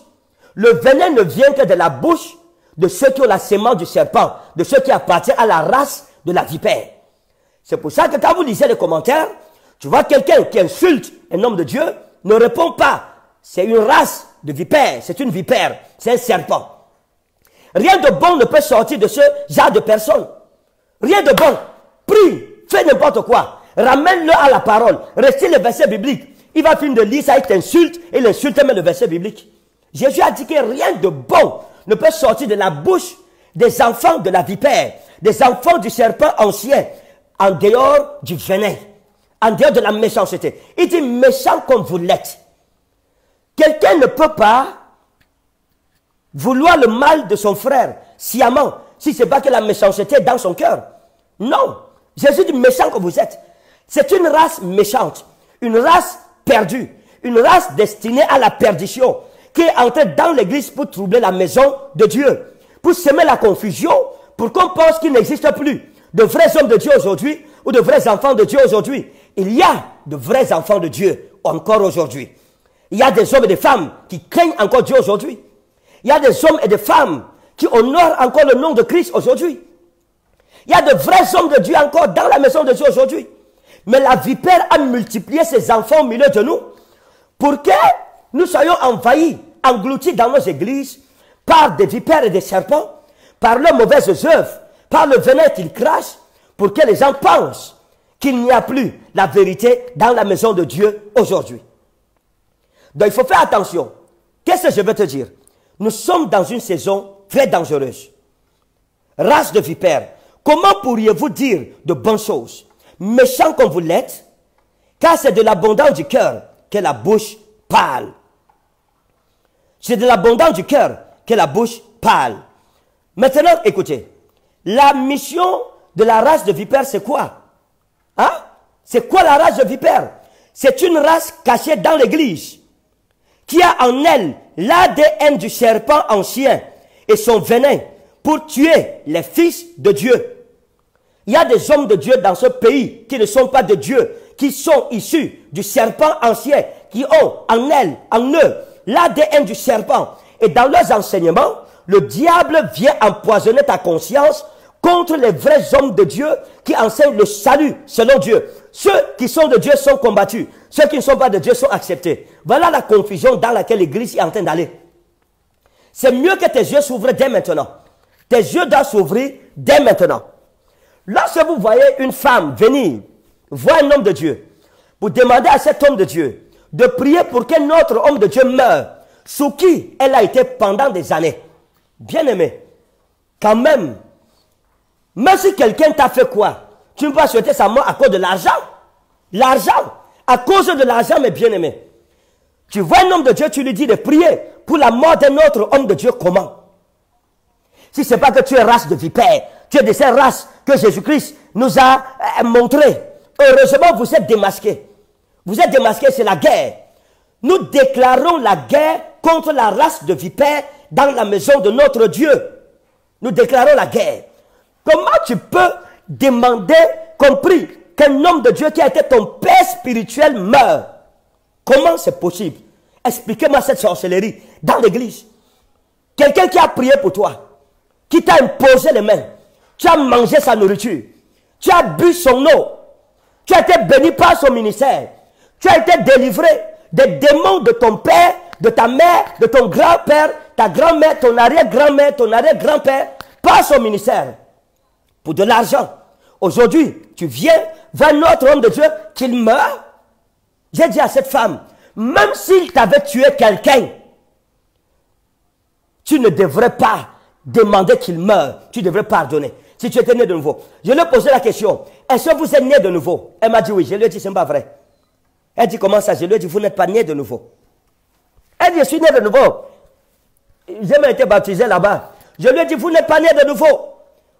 Le venin ne vient que de la bouche de ceux qui ont la sémence du serpent, de ceux qui appartiennent à la race de la vipère. C'est pour ça que quand vous lisez les commentaires, tu vois quelqu'un qui insulte un homme de Dieu, ne répond pas. C'est une race de vipère, c'est une vipère, c'est un serpent. Rien de bon ne peut sortir de ce genre de personne. Rien de bon. Prie, fais n'importe quoi. Ramène-le à la parole. Restez le verset biblique. Il va finir de lire ça, il t'insulte, et il insulte même le verset biblique. Jésus a dit que rien de bon ne peut sortir de la bouche des enfants de la vipère, des enfants du serpent ancien, en dehors du venin, en dehors de la méchanceté. Il dit méchant comme vous l'êtes. Quelqu'un ne peut pas vouloir le mal de son frère sciemment si ce n'est pas que la méchanceté est dans son cœur. Non. Jésus dit méchant comme vous êtes. C'est une race méchante, une race perdue, une race destinée à la perdition, qui est entrée dans l'église pour troubler la maison de Dieu, pour semer la confusion, pour qu'on pense qu'il n'existe plus de vrais hommes de Dieu aujourd'hui ou de vrais enfants de Dieu aujourd'hui. Il y a de vrais enfants de Dieu encore aujourd'hui. Il y a des hommes et des femmes qui craignent encore Dieu aujourd'hui. Il y a des hommes et des femmes qui honorent encore le nom de Christ aujourd'hui. Il y a de vrais hommes de Dieu encore dans la maison de Dieu aujourd'hui. Mais la vipère a multiplié ses enfants au milieu de nous pour que nous soyons envahis, engloutis dans nos églises par des vipères et des serpents, par leurs mauvaises œuvres, par le venin qu'ils crachent, pour que les gens pensent qu'il n'y a plus la vérité dans la maison de Dieu aujourd'hui. Donc il faut faire attention. Qu'est-ce que je veux te dire? Nous sommes dans une saison très dangereuse. Race de vipères, comment pourriez-vous dire de bonnes choses? Méchant comme vous l'êtes, car c'est de l'abondance du cœur que la bouche parle. C'est de l'abondance du cœur que la bouche parle. Maintenant, écoutez, la mission de la race de vipère, c'est quoi? Hein? C'est quoi la race de vipère? C'est une race cachée dans l'église qui a en elle l'ADN du serpent ancien et son venin pour tuer les fils de Dieu. Il y a des hommes de Dieu dans ce pays qui ne sont pas de Dieu, qui sont issus du serpent ancien, qui ont en elle, en eux, l'ADN du serpent. Et dans leurs enseignements, le diable vient empoisonner ta conscience contre les vrais hommes de Dieu qui enseignent le salut selon Dieu. Ceux qui sont de Dieu sont combattus. Ceux qui ne sont pas de Dieu sont acceptés. Voilà la confusion dans laquelle l'Église est en train d'aller. C'est mieux que tes yeux s'ouvrent dès maintenant. Tes yeux doivent s'ouvrir dès maintenant. Lorsque vous voyez une femme venir voir un homme de Dieu, vous demandez à cet homme de Dieu de prier pour qu'un autre homme de Dieu meure, sous qui elle a été pendant des années. Bien aimé, quand même, même si quelqu'un t'a fait quoi, tu ne peux pas souhaiter sa mort à cause de l'argent. L'argent, à cause de l'argent, mes bien-aimés. Tu vois un homme de Dieu, tu lui dis de prier pour la mort d'un autre homme de Dieu, comment? Si ce n'est pas que tu es race de vipère, tu es de ces races que Jésus-Christ nous a euh, montré. Heureusement, vous êtes démasqués. Vous êtes démasqués, c'est la guerre. Nous déclarons la guerre contre la race de vipères dans la maison de notre Dieu. Nous déclarons la guerre. Comment tu peux demander, compris, qu'un homme de Dieu qui a été ton père spirituel meurt Comment c'est possible? Expliquez-moi cette sorcellerie dans l'église. Quelqu'un qui a prié pour toi, qui t'a imposé les mains, tu as mangé sa nourriture, tu as bu son eau, tu as été béni par son ministère, tu as été délivré des démons de ton père, de ta mère, de ton grand-père, ta grand-mère, ton arrière-grand-mère, ton arrière-grand-père, par son ministère, pour de l'argent. Aujourd'hui, tu viens vers notre homme de Dieu qu'il meurt. J'ai dit à cette femme, même s'il t'avait tué quelqu'un, tu ne devrais pas demander qu'il meure. Tu devrais pardonner. Si tu étais né de nouveau. Je lui ai posé la question, est-ce que vous êtes né de nouveau? Elle m'a dit oui. Je lui ai dit, ce n'est pas vrai. Elle dit, comment ça? Je lui ai dit, vous n'êtes pas né de nouveau. Elle dit, je suis né de nouveau. J'ai même été baptisé là-bas. Je lui ai dit, vous n'êtes pas né de nouveau.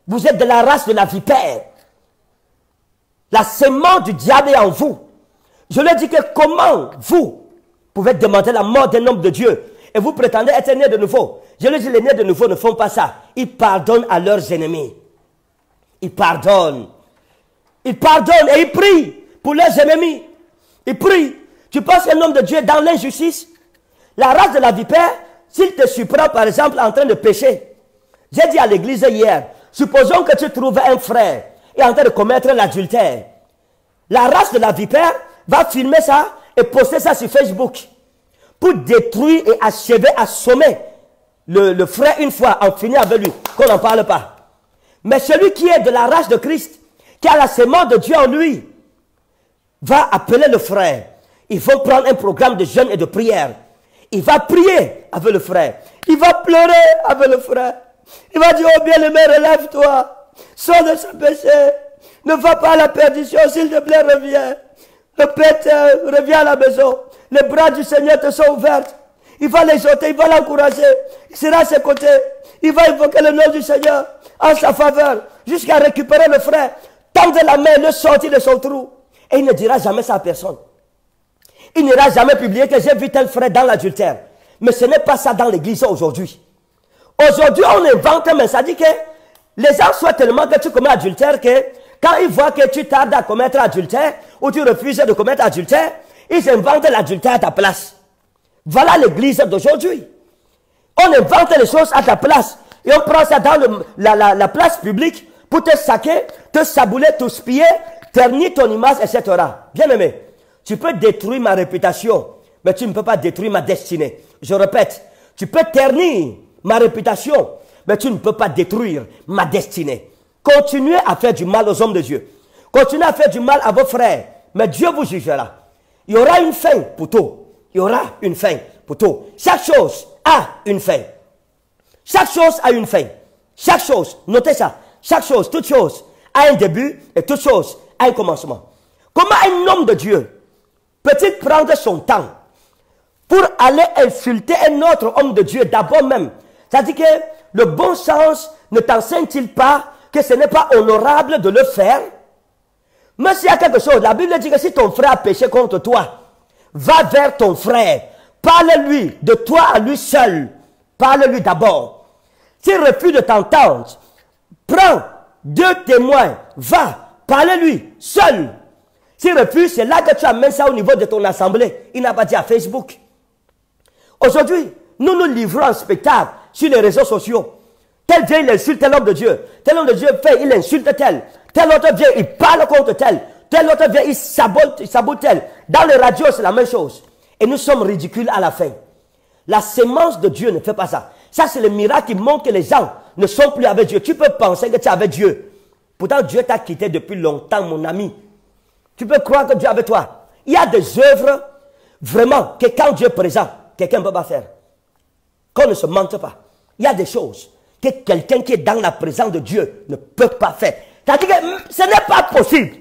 Vous êtes de la race de la vipère. La sémence du diable est en vous. Je lui ai dit que comment vous pouvez demander la mort d'un homme de Dieu et vous prétendez être né de nouveau. Je lui ai dit, les nés de nouveau ne font pas ça. Ils pardonnent à leurs ennemis. Ils pardonnent. Ils pardonnent et ils prient pour leurs ennemis. Ils prient. Tu penses qu'un homme de Dieu est dans l'injustice? La race de la vipère, s'il te surprend par exemple en train de pécher, j'ai dit à l'église hier, supposons que tu trouves un frère et en train de commettre l'adultère. La race de la vipère va filmer ça et poster ça sur Facebook pour détruire et achever, assommer le, le frère une fois, en finir avec lui, qu'on n'en parle pas. Mais celui qui est de la race de Christ, qui a la sémence de Dieu en lui, va appeler le frère. Il faut prendre un programme de jeûne et de prière. Il va prier avec le frère. Il va pleurer avec le frère. Il va dire, oh bien-aimé, relève-toi. Sors de ce péché. Ne va pas à la perdition, s'il te plaît, reviens. Le Père revient à la maison. Les bras du Seigneur te sont ouverts. Il va l'exhorter, il va l'encourager. Il sera à ses côtés. Il va invoquer le nom du Seigneur en sa faveur jusqu'à récupérer le frère. Tendre la main, le sortir de son trou. Et il ne dira jamais ça à personne. Il n'ira jamais publier que j'ai vu tel frère dans l'adultère. Mais ce n'est pas ça dans l'église aujourd'hui. Aujourd'hui, on invente, mais ça dit que les gens souhaitent tellement que tu commets adultère que quand ils voient que tu tardes à commettre adultère ou tu refuses de commettre adultère, ils inventent l'adultère à ta place. Voilà l'église d'aujourd'hui. On invente les choses à ta place et on prend ça dans la, place publique pour te saquer, te sabouler, te spier, ternir ton image, etc. Bien aimé, tu peux détruire ma réputation, mais tu ne peux pas détruire ma destinée. Je répète, tu peux ternir ma réputation, mais tu ne peux pas détruire ma destinée. Continuez à faire du mal aux hommes de Dieu. Continuez à faire du mal à vos frères. Mais Dieu vous jugera. Il y aura une fin pour tout. Il y aura une fin pour tout. Chaque chose a une fin. Chaque chose a une fin. Chaque chose, notez ça. Chaque chose, toute chose a un début et toute chose a un commencement. Comment un homme de Dieu peut-il prendre son temps pour aller insulter un autre homme de Dieu d'abord même C'est-à-dire que le bon sens ne t'enseigne-t-il pas que ce n'est pas honorable de le faire? Mais s'il y a quelque chose, la Bible dit que si ton frère a péché contre toi, va vers ton frère, parle-lui de toi à lui seul, parle-lui d'abord. S'il refuse de t'entendre, prends deux témoins, va, parle-lui seul. S'il refuse, c'est là que tu amènes ça au niveau de ton assemblée. Il n'a pas dit à Facebook. Aujourd'hui, nous nous livrons en spectacle sur les réseaux sociaux. Tel vient, il insulte tel homme de Dieu. Tel homme de Dieu fait, il insulte tel. Tel autre vient, il parle contre tel. Tel autre vient, il sabote, il sabote tel. Dans les radios, c'est la même chose. Et nous sommes ridicules à la fin. La sémence de Dieu ne fait pas ça. Ça, c'est le miracle qui montre que les gens ne sont plus avec Dieu. Tu peux penser que tu es avec Dieu. Pourtant, Dieu t'a quitté depuis longtemps, mon ami. Tu peux croire que Dieu est avec toi. Il y a des œuvres, vraiment, que quand Dieu est présent, quelqu'un ne peut pas faire. Qu'on ne se mente pas. Il y a des choses que quelqu'un qui est dans la présence de Dieu ne peut pas faire. C'est-à-dire que hmm, ce n'est pas possible.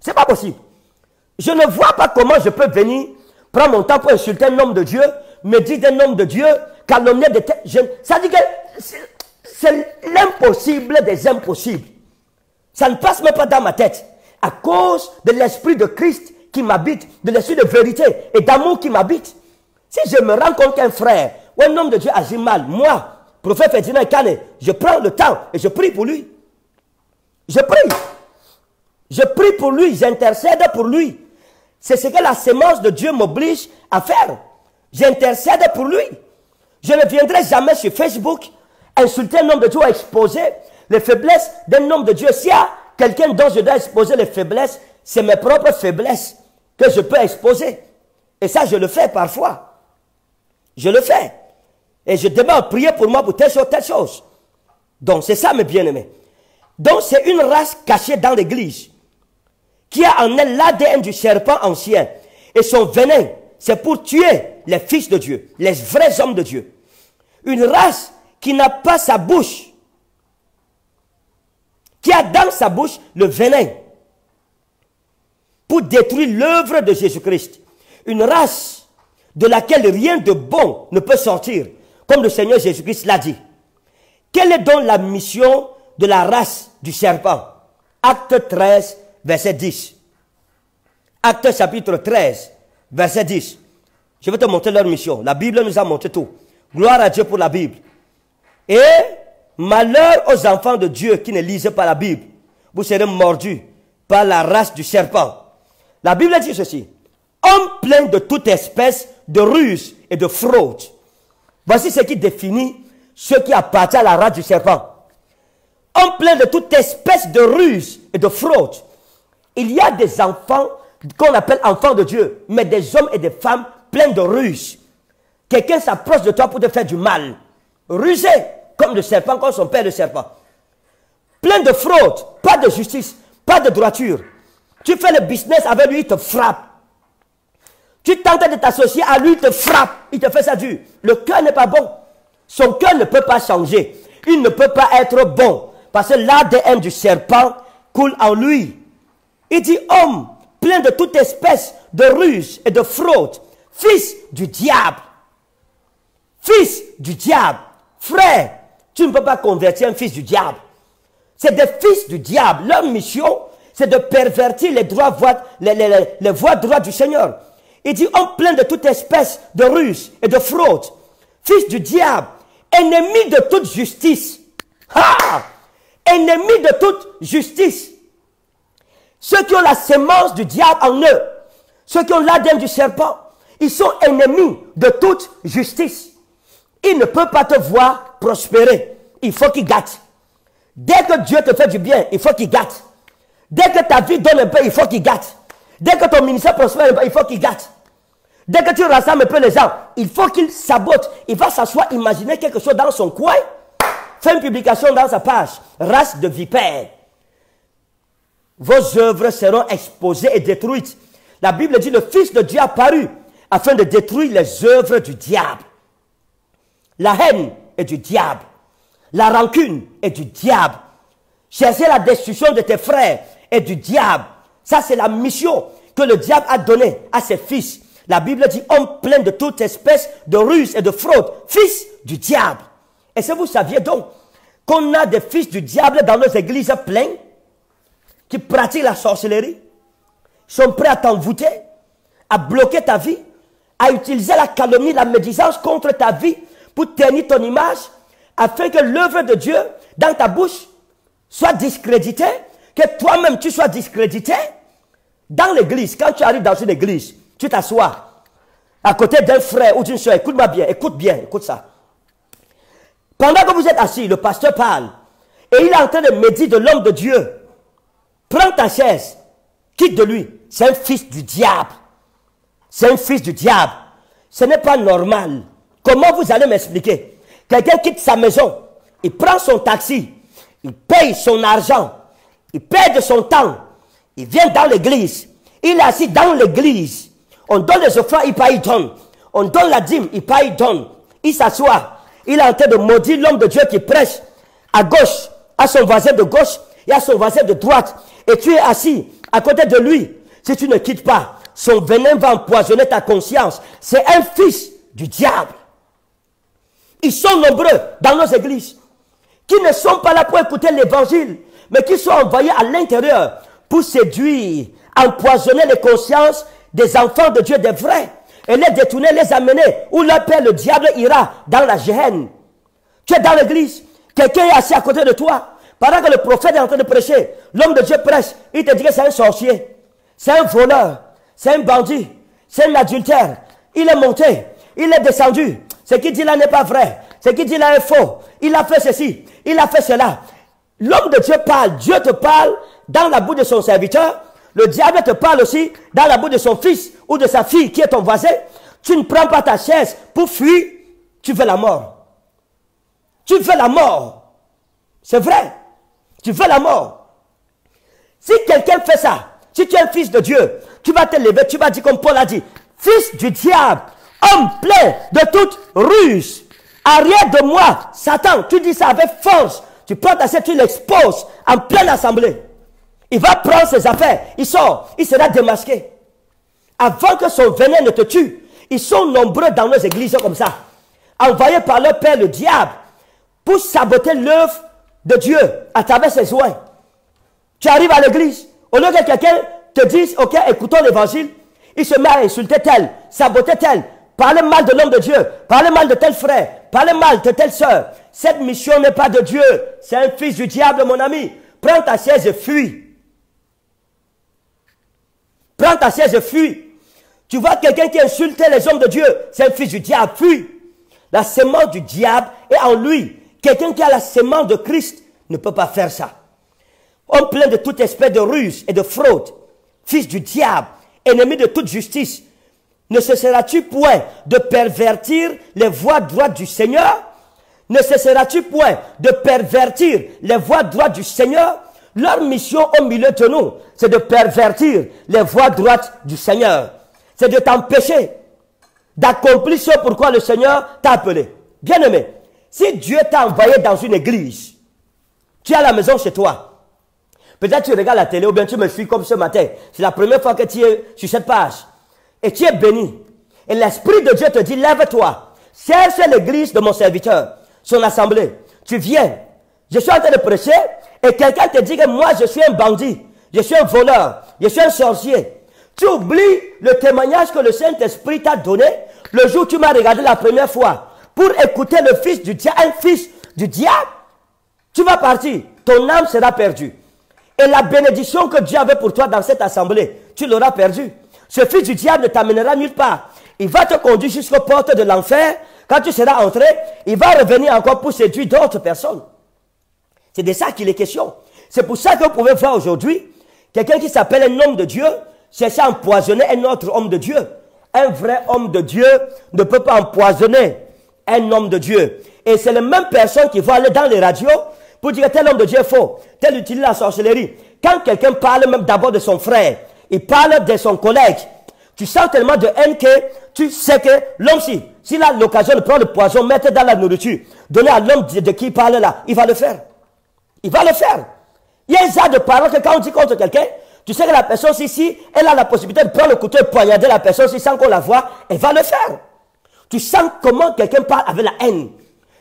Ce n'est pas possible. Je ne vois pas comment je peux venir prendre mon temps pour insulter un homme de Dieu, me dire d'un homme de Dieu, calomnier de tête. Ça dit que c'est l'impossible des impossibles. Ça ne passe même pas dans ma tête. À cause de l'esprit de Christ qui m'habite, de l'esprit de vérité et d'amour qui m'habite. Si je me rends compte qu'un frère ou un homme de Dieu agit mal, moi, prophète Ferdinand Kane, je prends le temps et je prie pour lui. Je prie. Je prie pour lui, j'intercède pour lui. C'est ce que la sémence de Dieu m'oblige à faire. J'intercède pour lui. Je ne viendrai jamais sur Facebook insulter un homme de Dieu exposer les faiblesses d'un homme de Dieu. S'il y a quelqu'un dont je dois exposer les faiblesses, c'est mes propres faiblesses que je peux exposer. Et ça, je le fais parfois. Je le fais. Et je demande prier pour moi pour telle chose, telle chose. Donc, c'est ça, mes bien-aimés. Donc, c'est une race cachée dans l'église qui a en elle l'ADN du serpent ancien. Et son venin, c'est pour tuer les fils de Dieu, les vrais hommes de Dieu. Une race qui n'a pas sa bouche, qui a dans sa bouche le venin pour détruire l'œuvre de Jésus-Christ. Une race de laquelle rien de bon ne peut sortir, comme le Seigneur Jésus-Christ l'a dit. Quelle est donc la mission de la race du serpent? Acte 13, verset 10. Acte chapitre 13, verset 10. Je vais te montrer leur mission. La Bible nous a montré tout. Gloire à Dieu pour la Bible. Et malheur aux enfants de Dieu qui ne lisent pas la Bible. Vous serez mordus par la race du serpent. La Bible dit ceci. Homme plein de toute espèce de ruse et de fraude. Voici ce qui définit ce qui appartient à la race du serpent. Homme plein de toute espèce de ruse et de fraude. Il y a des enfants qu'on appelle enfants de Dieu, mais des hommes et des femmes pleins de ruse. Quelqu'un s'approche de toi pour te faire du mal. Rusé, comme le serpent, comme son père le serpent. Plein de fraude, pas de justice, pas de droiture. Tu fais le business avec lui, il te frappe. Tu tentes de t'associer à lui, il te frappe. Il te fait ça dur. Le cœur n'est pas bon. Son cœur ne peut pas changer. Il ne peut pas être bon. Parce que l'ADN du serpent coule en lui. Il dit homme, plein de toute espèce de ruse et de fraude, fils du diable. Fils du diable. Frère, tu ne peux pas convertir un fils du diable. C'est des fils du diable. Leur mission, c'est de pervertir les, droits, les, les voies droites du Seigneur. Il dit, homme plein de toute espèce de ruse et de fraude, fils du diable, ennemi de toute justice. Ha! Ennemi de toute justice. Ceux qui ont la sémence du diable en eux, ceux qui ont l'ADN du serpent, ils sont ennemis de toute justice. Ils ne peuvent pas te voir prospérer. Il faut qu'ils gâtent. Dès que Dieu te fait du bien, il faut qu'il gâte. Dès que ta vie donne un peu, il faut qu'il gâte. Dès que ton ministère prospère il faut qu'il gâte. Dès que tu rassembles un peu les gens, il faut qu'il sabote. Il va s'asseoir, imaginer quelque chose dans son coin, fait une publication dans sa page. Race de vipères vos œuvres seront exposées et détruites. La Bible dit, le Fils de Dieu a paru afin de détruire les œuvres du diable. La haine est du diable. La rancune est du diable. Chercher la destruction de tes frères est du diable. Ça, c'est la mission que le diable a donnée à ses fils. La Bible dit, homme plein de toute espèce de ruse et de fraude, fils du diable. Et si vous saviez donc qu'on a des fils du diable dans nos églises pleines, qui pratiquent la sorcellerie sont prêts à t'envoûter, à bloquer ta vie, à utiliser la calomnie, la médisance contre ta vie pour ternir ton image, afin que l'œuvre de Dieu dans ta bouche soit discréditée, que toi-même tu sois discrédité. Dans l'église, quand tu arrives dans une église, tu t'assois à côté d'un frère ou d'une soeur, écoute-moi bien, écoute bien, écoute ça. Pendant que vous êtes assis, le pasteur parle. Et il est en train de méditer de l'homme de Dieu. Prends ta chaise. Quitte de lui. C'est un fils du diable. C'est un fils du diable. Ce n'est pas normal. Comment vous allez m'expliquer? Quelqu'un quitte sa maison. Il prend son taxi. Il paye son argent. Il paye de son temps. Il vient dans l'église. Il est assis dans l'église. On donne les offrandes, il paye, il donne. On donne la dîme, il paye, il donne. Il s'assoit. Il est en train de maudire l'homme de Dieu qui prêche à gauche, à son voisin de gauche et à son voisin de droite. Et tu es assis à côté de lui. Si tu ne quittes pas, son venin va empoisonner ta conscience. C'est un fils du diable. Ils sont nombreux dans nos églises qui ne sont pas là pour écouter l'évangile, mais qui sont envoyés à l'intérieur pour séduire, empoisonner les consciences des enfants de Dieu, des vrais, et les détourner, les amener où leur père, le diable, ira dans la gêne. Tu es dans l'église, quelqu'un est assis à côté de toi, pendant que le prophète est en train de prêcher, l'homme de Dieu prêche, il te dit que c'est un sorcier, c'est un voleur, c'est un bandit, c'est un adultère. Il est monté, il est descendu. Ce qu'il dit là n'est pas vrai. Ce qu'il dit là est faux. Il a fait ceci, il a fait cela. L'homme de Dieu parle, Dieu te parle dans la bouche de son serviteur. Le diable te parle aussi dans la bouche de son fils ou de sa fille qui est ton voisin. Tu ne prends pas ta chaise pour fuir, tu veux la mort. Tu veux la mort. C'est vrai. Tu veux la mort. Si quelqu'un fait ça, si tu es un fils de Dieu, tu vas te lever, tu vas dire comme Paul a dit, fils du diable, homme plein de toute ruse, arrière de moi, Satan, tu dis ça avec force, tu prends ta chaise, tu l'exposes en pleine assemblée. Il va prendre ses affaires, il sort, il sera démasqué. Avant que son venin ne te tue, ils sont nombreux dans nos églises comme ça, envoyés par leur père le diable pour saboter l'œuvre de Dieu à travers ses soins. Tu arrives à l'église, au lieu que quelqu'un te dise, ok, écoutons l'évangile, il se met à insulter tel, saboter tel, parler mal de l'homme de Dieu, parler mal de tel frère, parler mal de telle soeur. Cette mission n'est pas de Dieu, c'est un fils du diable, mon ami. Prends ta chaise et fuis. Prends ta chaise et fuis. Tu vois quelqu'un qui insulte les hommes de Dieu, c'est un fils du diable, fuis. La sémence du diable est en lui. Quelqu'un qui a la sémence de Christ ne peut pas faire ça. Homme plein de toute espèce de ruse et de fraude, fils du diable, ennemi de toute justice, ne cesseras-tu point de pervertir les voies droites du Seigneur? Ne cesseras-tu point de pervertir les voies droites du Seigneur? Leur mission au milieu de nous, c'est de pervertir les voies droites du Seigneur. C'est de t'empêcher d'accomplir ce pourquoi le Seigneur t'a appelé. Bien aimé, si Dieu t'a envoyé dans une église, tu es à la maison chez toi. Peut-être tu regardes la télé ou bien tu me suis comme ce matin. C'est la première fois que tu es sur cette page. Et tu es béni. Et l'Esprit de Dieu te dit, lève-toi. Cherche l'église de mon serviteur, son assemblée. Tu viens. Je suis en train de prêcher et quelqu'un te dit que moi je suis un bandit, je suis un voleur, je suis un sorcier. Tu oublies le témoignage que le Saint-Esprit t'a donné le jour où tu m'as regardé la première fois pour écouter le fils du diable, un fils du diable. Tu vas partir, ton âme sera perdue. Et la bénédiction que Dieu avait pour toi dans cette assemblée, tu l'auras perdue. Ce fils du diable ne t'amènera nulle part. Il va te conduire jusqu'aux portes de l'enfer. Quand tu seras entré, il va revenir encore pour séduire d'autres personnes. C'est de ça qu'il est question. C'est pour ça que vous pouvez voir aujourd'hui quelqu'un qui s'appelle un homme de Dieu chercher à empoisonner un autre homme de Dieu. Un vrai homme de Dieu ne peut pas empoisonner un homme de Dieu. Et c'est la même personne qui va aller dans les radios pour dire que tel homme de Dieu est faux, tel utilise la sorcellerie. Quand quelqu'un parle même d'abord de son frère, il parle de son collègue, tu sens tellement de haine que tu sais que l'homme, si, s'il a l'occasion de prendre le poison, mettre dans la nourriture, donner à l'homme de, qui il parle là, il va le faire. Il va le faire. Il y a un genre de parole que quand on dit contre quelqu'un, tu sais que la personne ici, elle a la possibilité de prendre le couteau et poignarder la personne si sans qu'on la voit, elle va le faire. Tu sens comment quelqu'un parle avec la haine.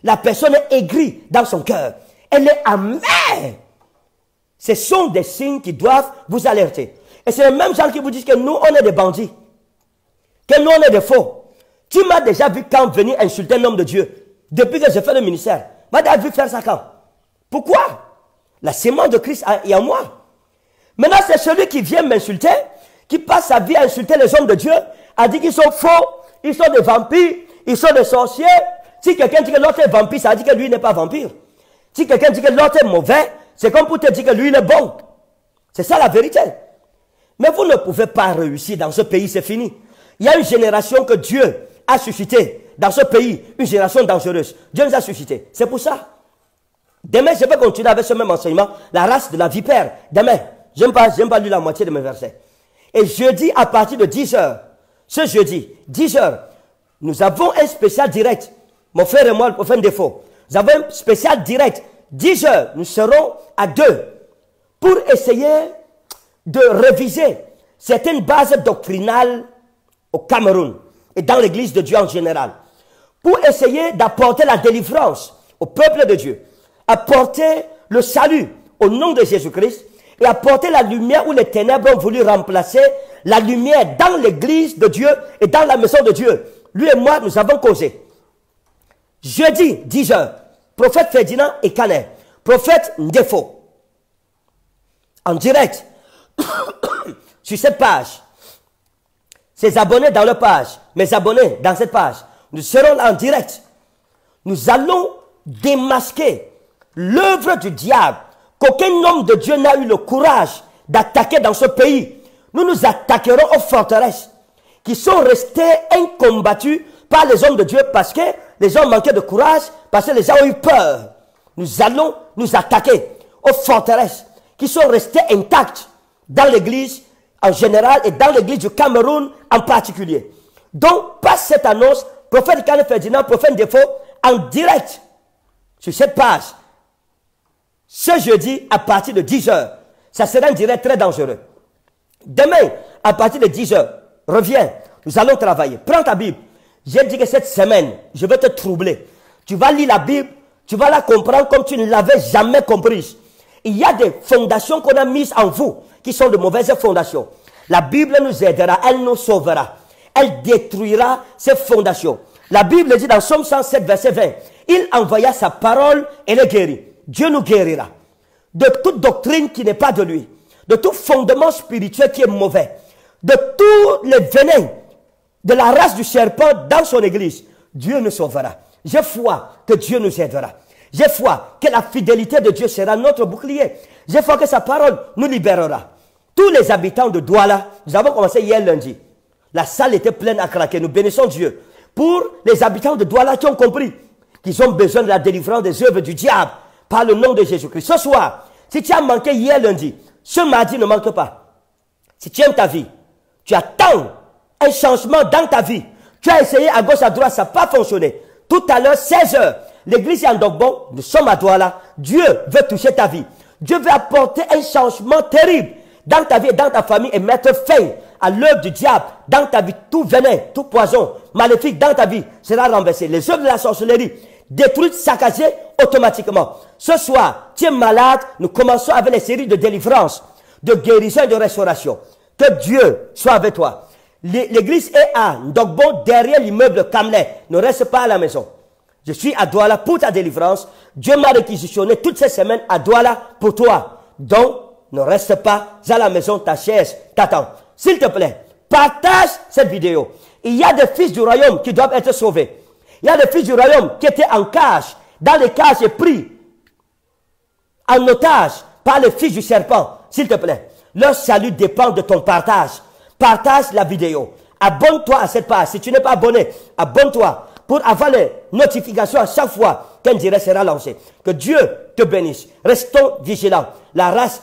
La personne est aigrie dans son cœur. Elle est amère. Ce sont des signes qui doivent vous alerter. Et c'est les mêmes gens qui vous disent que nous, on est des bandits. Que nous, on est des faux. Tu m'as déjà vu quand venir insulter un homme de Dieu. Depuis que j'ai fait le ministère. Tu m'as vu faire ça quand? Pourquoi? La sémence de Christ est en moi. Maintenant, c'est celui qui vient m'insulter, qui passe sa vie à insulter les hommes de Dieu, a dit qu'ils sont faux, ils sont des vampires, ils sont des sorciers. Si quelqu'un dit que l'autre est vampire, ça veut dire que lui n'est pas vampire. Si quelqu'un dit que l'autre est mauvais, c'est comme pour te dire que lui il est bon. C'est ça la vérité. Mais vous ne pouvez pas réussir dans ce pays, c'est fini. Il y a une génération que Dieu a suscité dans ce pays, une génération dangereuse. Dieu nous a suscité. C'est pour ça. Demain, je vais continuer avec ce même enseignement, la race de la vipère. Demain, je n'aime pas, pas lu la moitié de mes versets. Et jeudi, à partir de 10 heures, ce jeudi, 10 heures, nous avons un spécial direct. Mon frère et moi, le prophète défaut. Nous avons un spécial direct. 10 heures, nous serons à deux pour essayer de réviser certaines bases doctrinales au Cameroun et dans l'église de Dieu en général. Pour essayer d'apporter la délivrance au peuple de Dieu. Apporter le salut au nom de Jésus-Christ et apporter la lumière où les ténèbres ont voulu remplacer la lumière dans l'église de Dieu et dans la maison de Dieu. Lui et moi, nous avons causé. Jeudi, 10 heures, prophète Ferdinand et Canet, prophète Ndefo, en direct, [coughs] sur cette page. Ses abonnés dans leur page, mes abonnés dans cette page, nous serons en direct. Nous allons démasquer l'œuvre du diable qu'aucun homme de Dieu n'a eu le courage d'attaquer dans ce pays. Nous nous attaquerons aux forteresses qui sont restées incombattues par les hommes de Dieu parce que les gens manquaient de courage, parce que les gens ont eu peur. Nous allons nous attaquer aux forteresses qui sont restées intactes dans l'église en général et dans l'église du Cameroun en particulier. Donc, passe cette annonce, prophète Kane Ferdinand, prophète Défaut, en direct sur cette page ce jeudi à partir de 10h. Ça sera un direct très dangereux. Demain, à partir de 10h, reviens. Nous allons travailler. Prends ta Bible. J'ai dit que cette semaine, je vais te troubler. Tu vas lire la Bible, tu vas la comprendre comme tu ne l'avais jamais comprise. Il y a des fondations qu'on a mises en vous qui sont de mauvaises fondations. La Bible nous aidera, elle nous sauvera. Elle détruira ces fondations. La Bible dit dans Somme 107, verset 20, il envoya sa parole et les guérit. Dieu nous guérira de toute doctrine qui n'est pas de lui, de tout fondement spirituel qui est mauvais, de tous les venins de la race du serpent dans son église. Dieu nous sauvera. J'ai foi que Dieu nous aidera. J'ai foi que la fidélité de Dieu sera notre bouclier. J'ai foi que sa parole nous libérera. Tous les habitants de Douala, nous avons commencé hier lundi. La salle était pleine à craquer. Nous bénissons Dieu. Pour les habitants de Douala qui ont compris qu'ils ont besoin de la délivrance des œuvres du diable, par le nom de Jésus-Christ. Ce soir, si tu as manqué hier lundi, ce mardi ne manque pas. Si tu aimes ta vie, tu attends un changement dans ta vie. Tu as essayé à gauche, à droite, ça n'a pas fonctionné. Tout à l'heure, 16 heures, l'église est en Dogbon, nous sommes à Douala. Dieu veut toucher ta vie. Dieu veut apporter un changement terrible dans ta vie et dans ta famille et mettre fin à l'œuvre du diable dans ta vie. Tout venin, tout poison maléfique dans ta vie sera renversé. Les œuvres de la sorcellerie, détruite, saccagée automatiquement. Ce soir, tu es malade, nous commençons avec les séries de délivrance, de guérison et de restauration. Que Dieu soit avec toi. L'église est à Ndogbo, derrière l'immeuble Kamlet. Ne reste pas à la maison. Je suis à Douala pour ta délivrance. Dieu m'a réquisitionné toutes ces semaines à Douala pour toi. Donc, ne reste pas à la maison, ta chaise t'attend. S'il te plaît, partage cette vidéo. Il y a des fils du royaume qui doivent être sauvés. Il y a des fils du royaume qui étaient en cage, dans les cages pris en otage par les fils du serpent. S'il te plaît, leur salut dépend de ton partage. Partage la vidéo. Abonne-toi à cette page. Si tu n'es pas abonné, abonne-toi pour avoir les notifications à chaque fois qu'un direct sera lancé. Que Dieu te bénisse. Restons vigilants. La race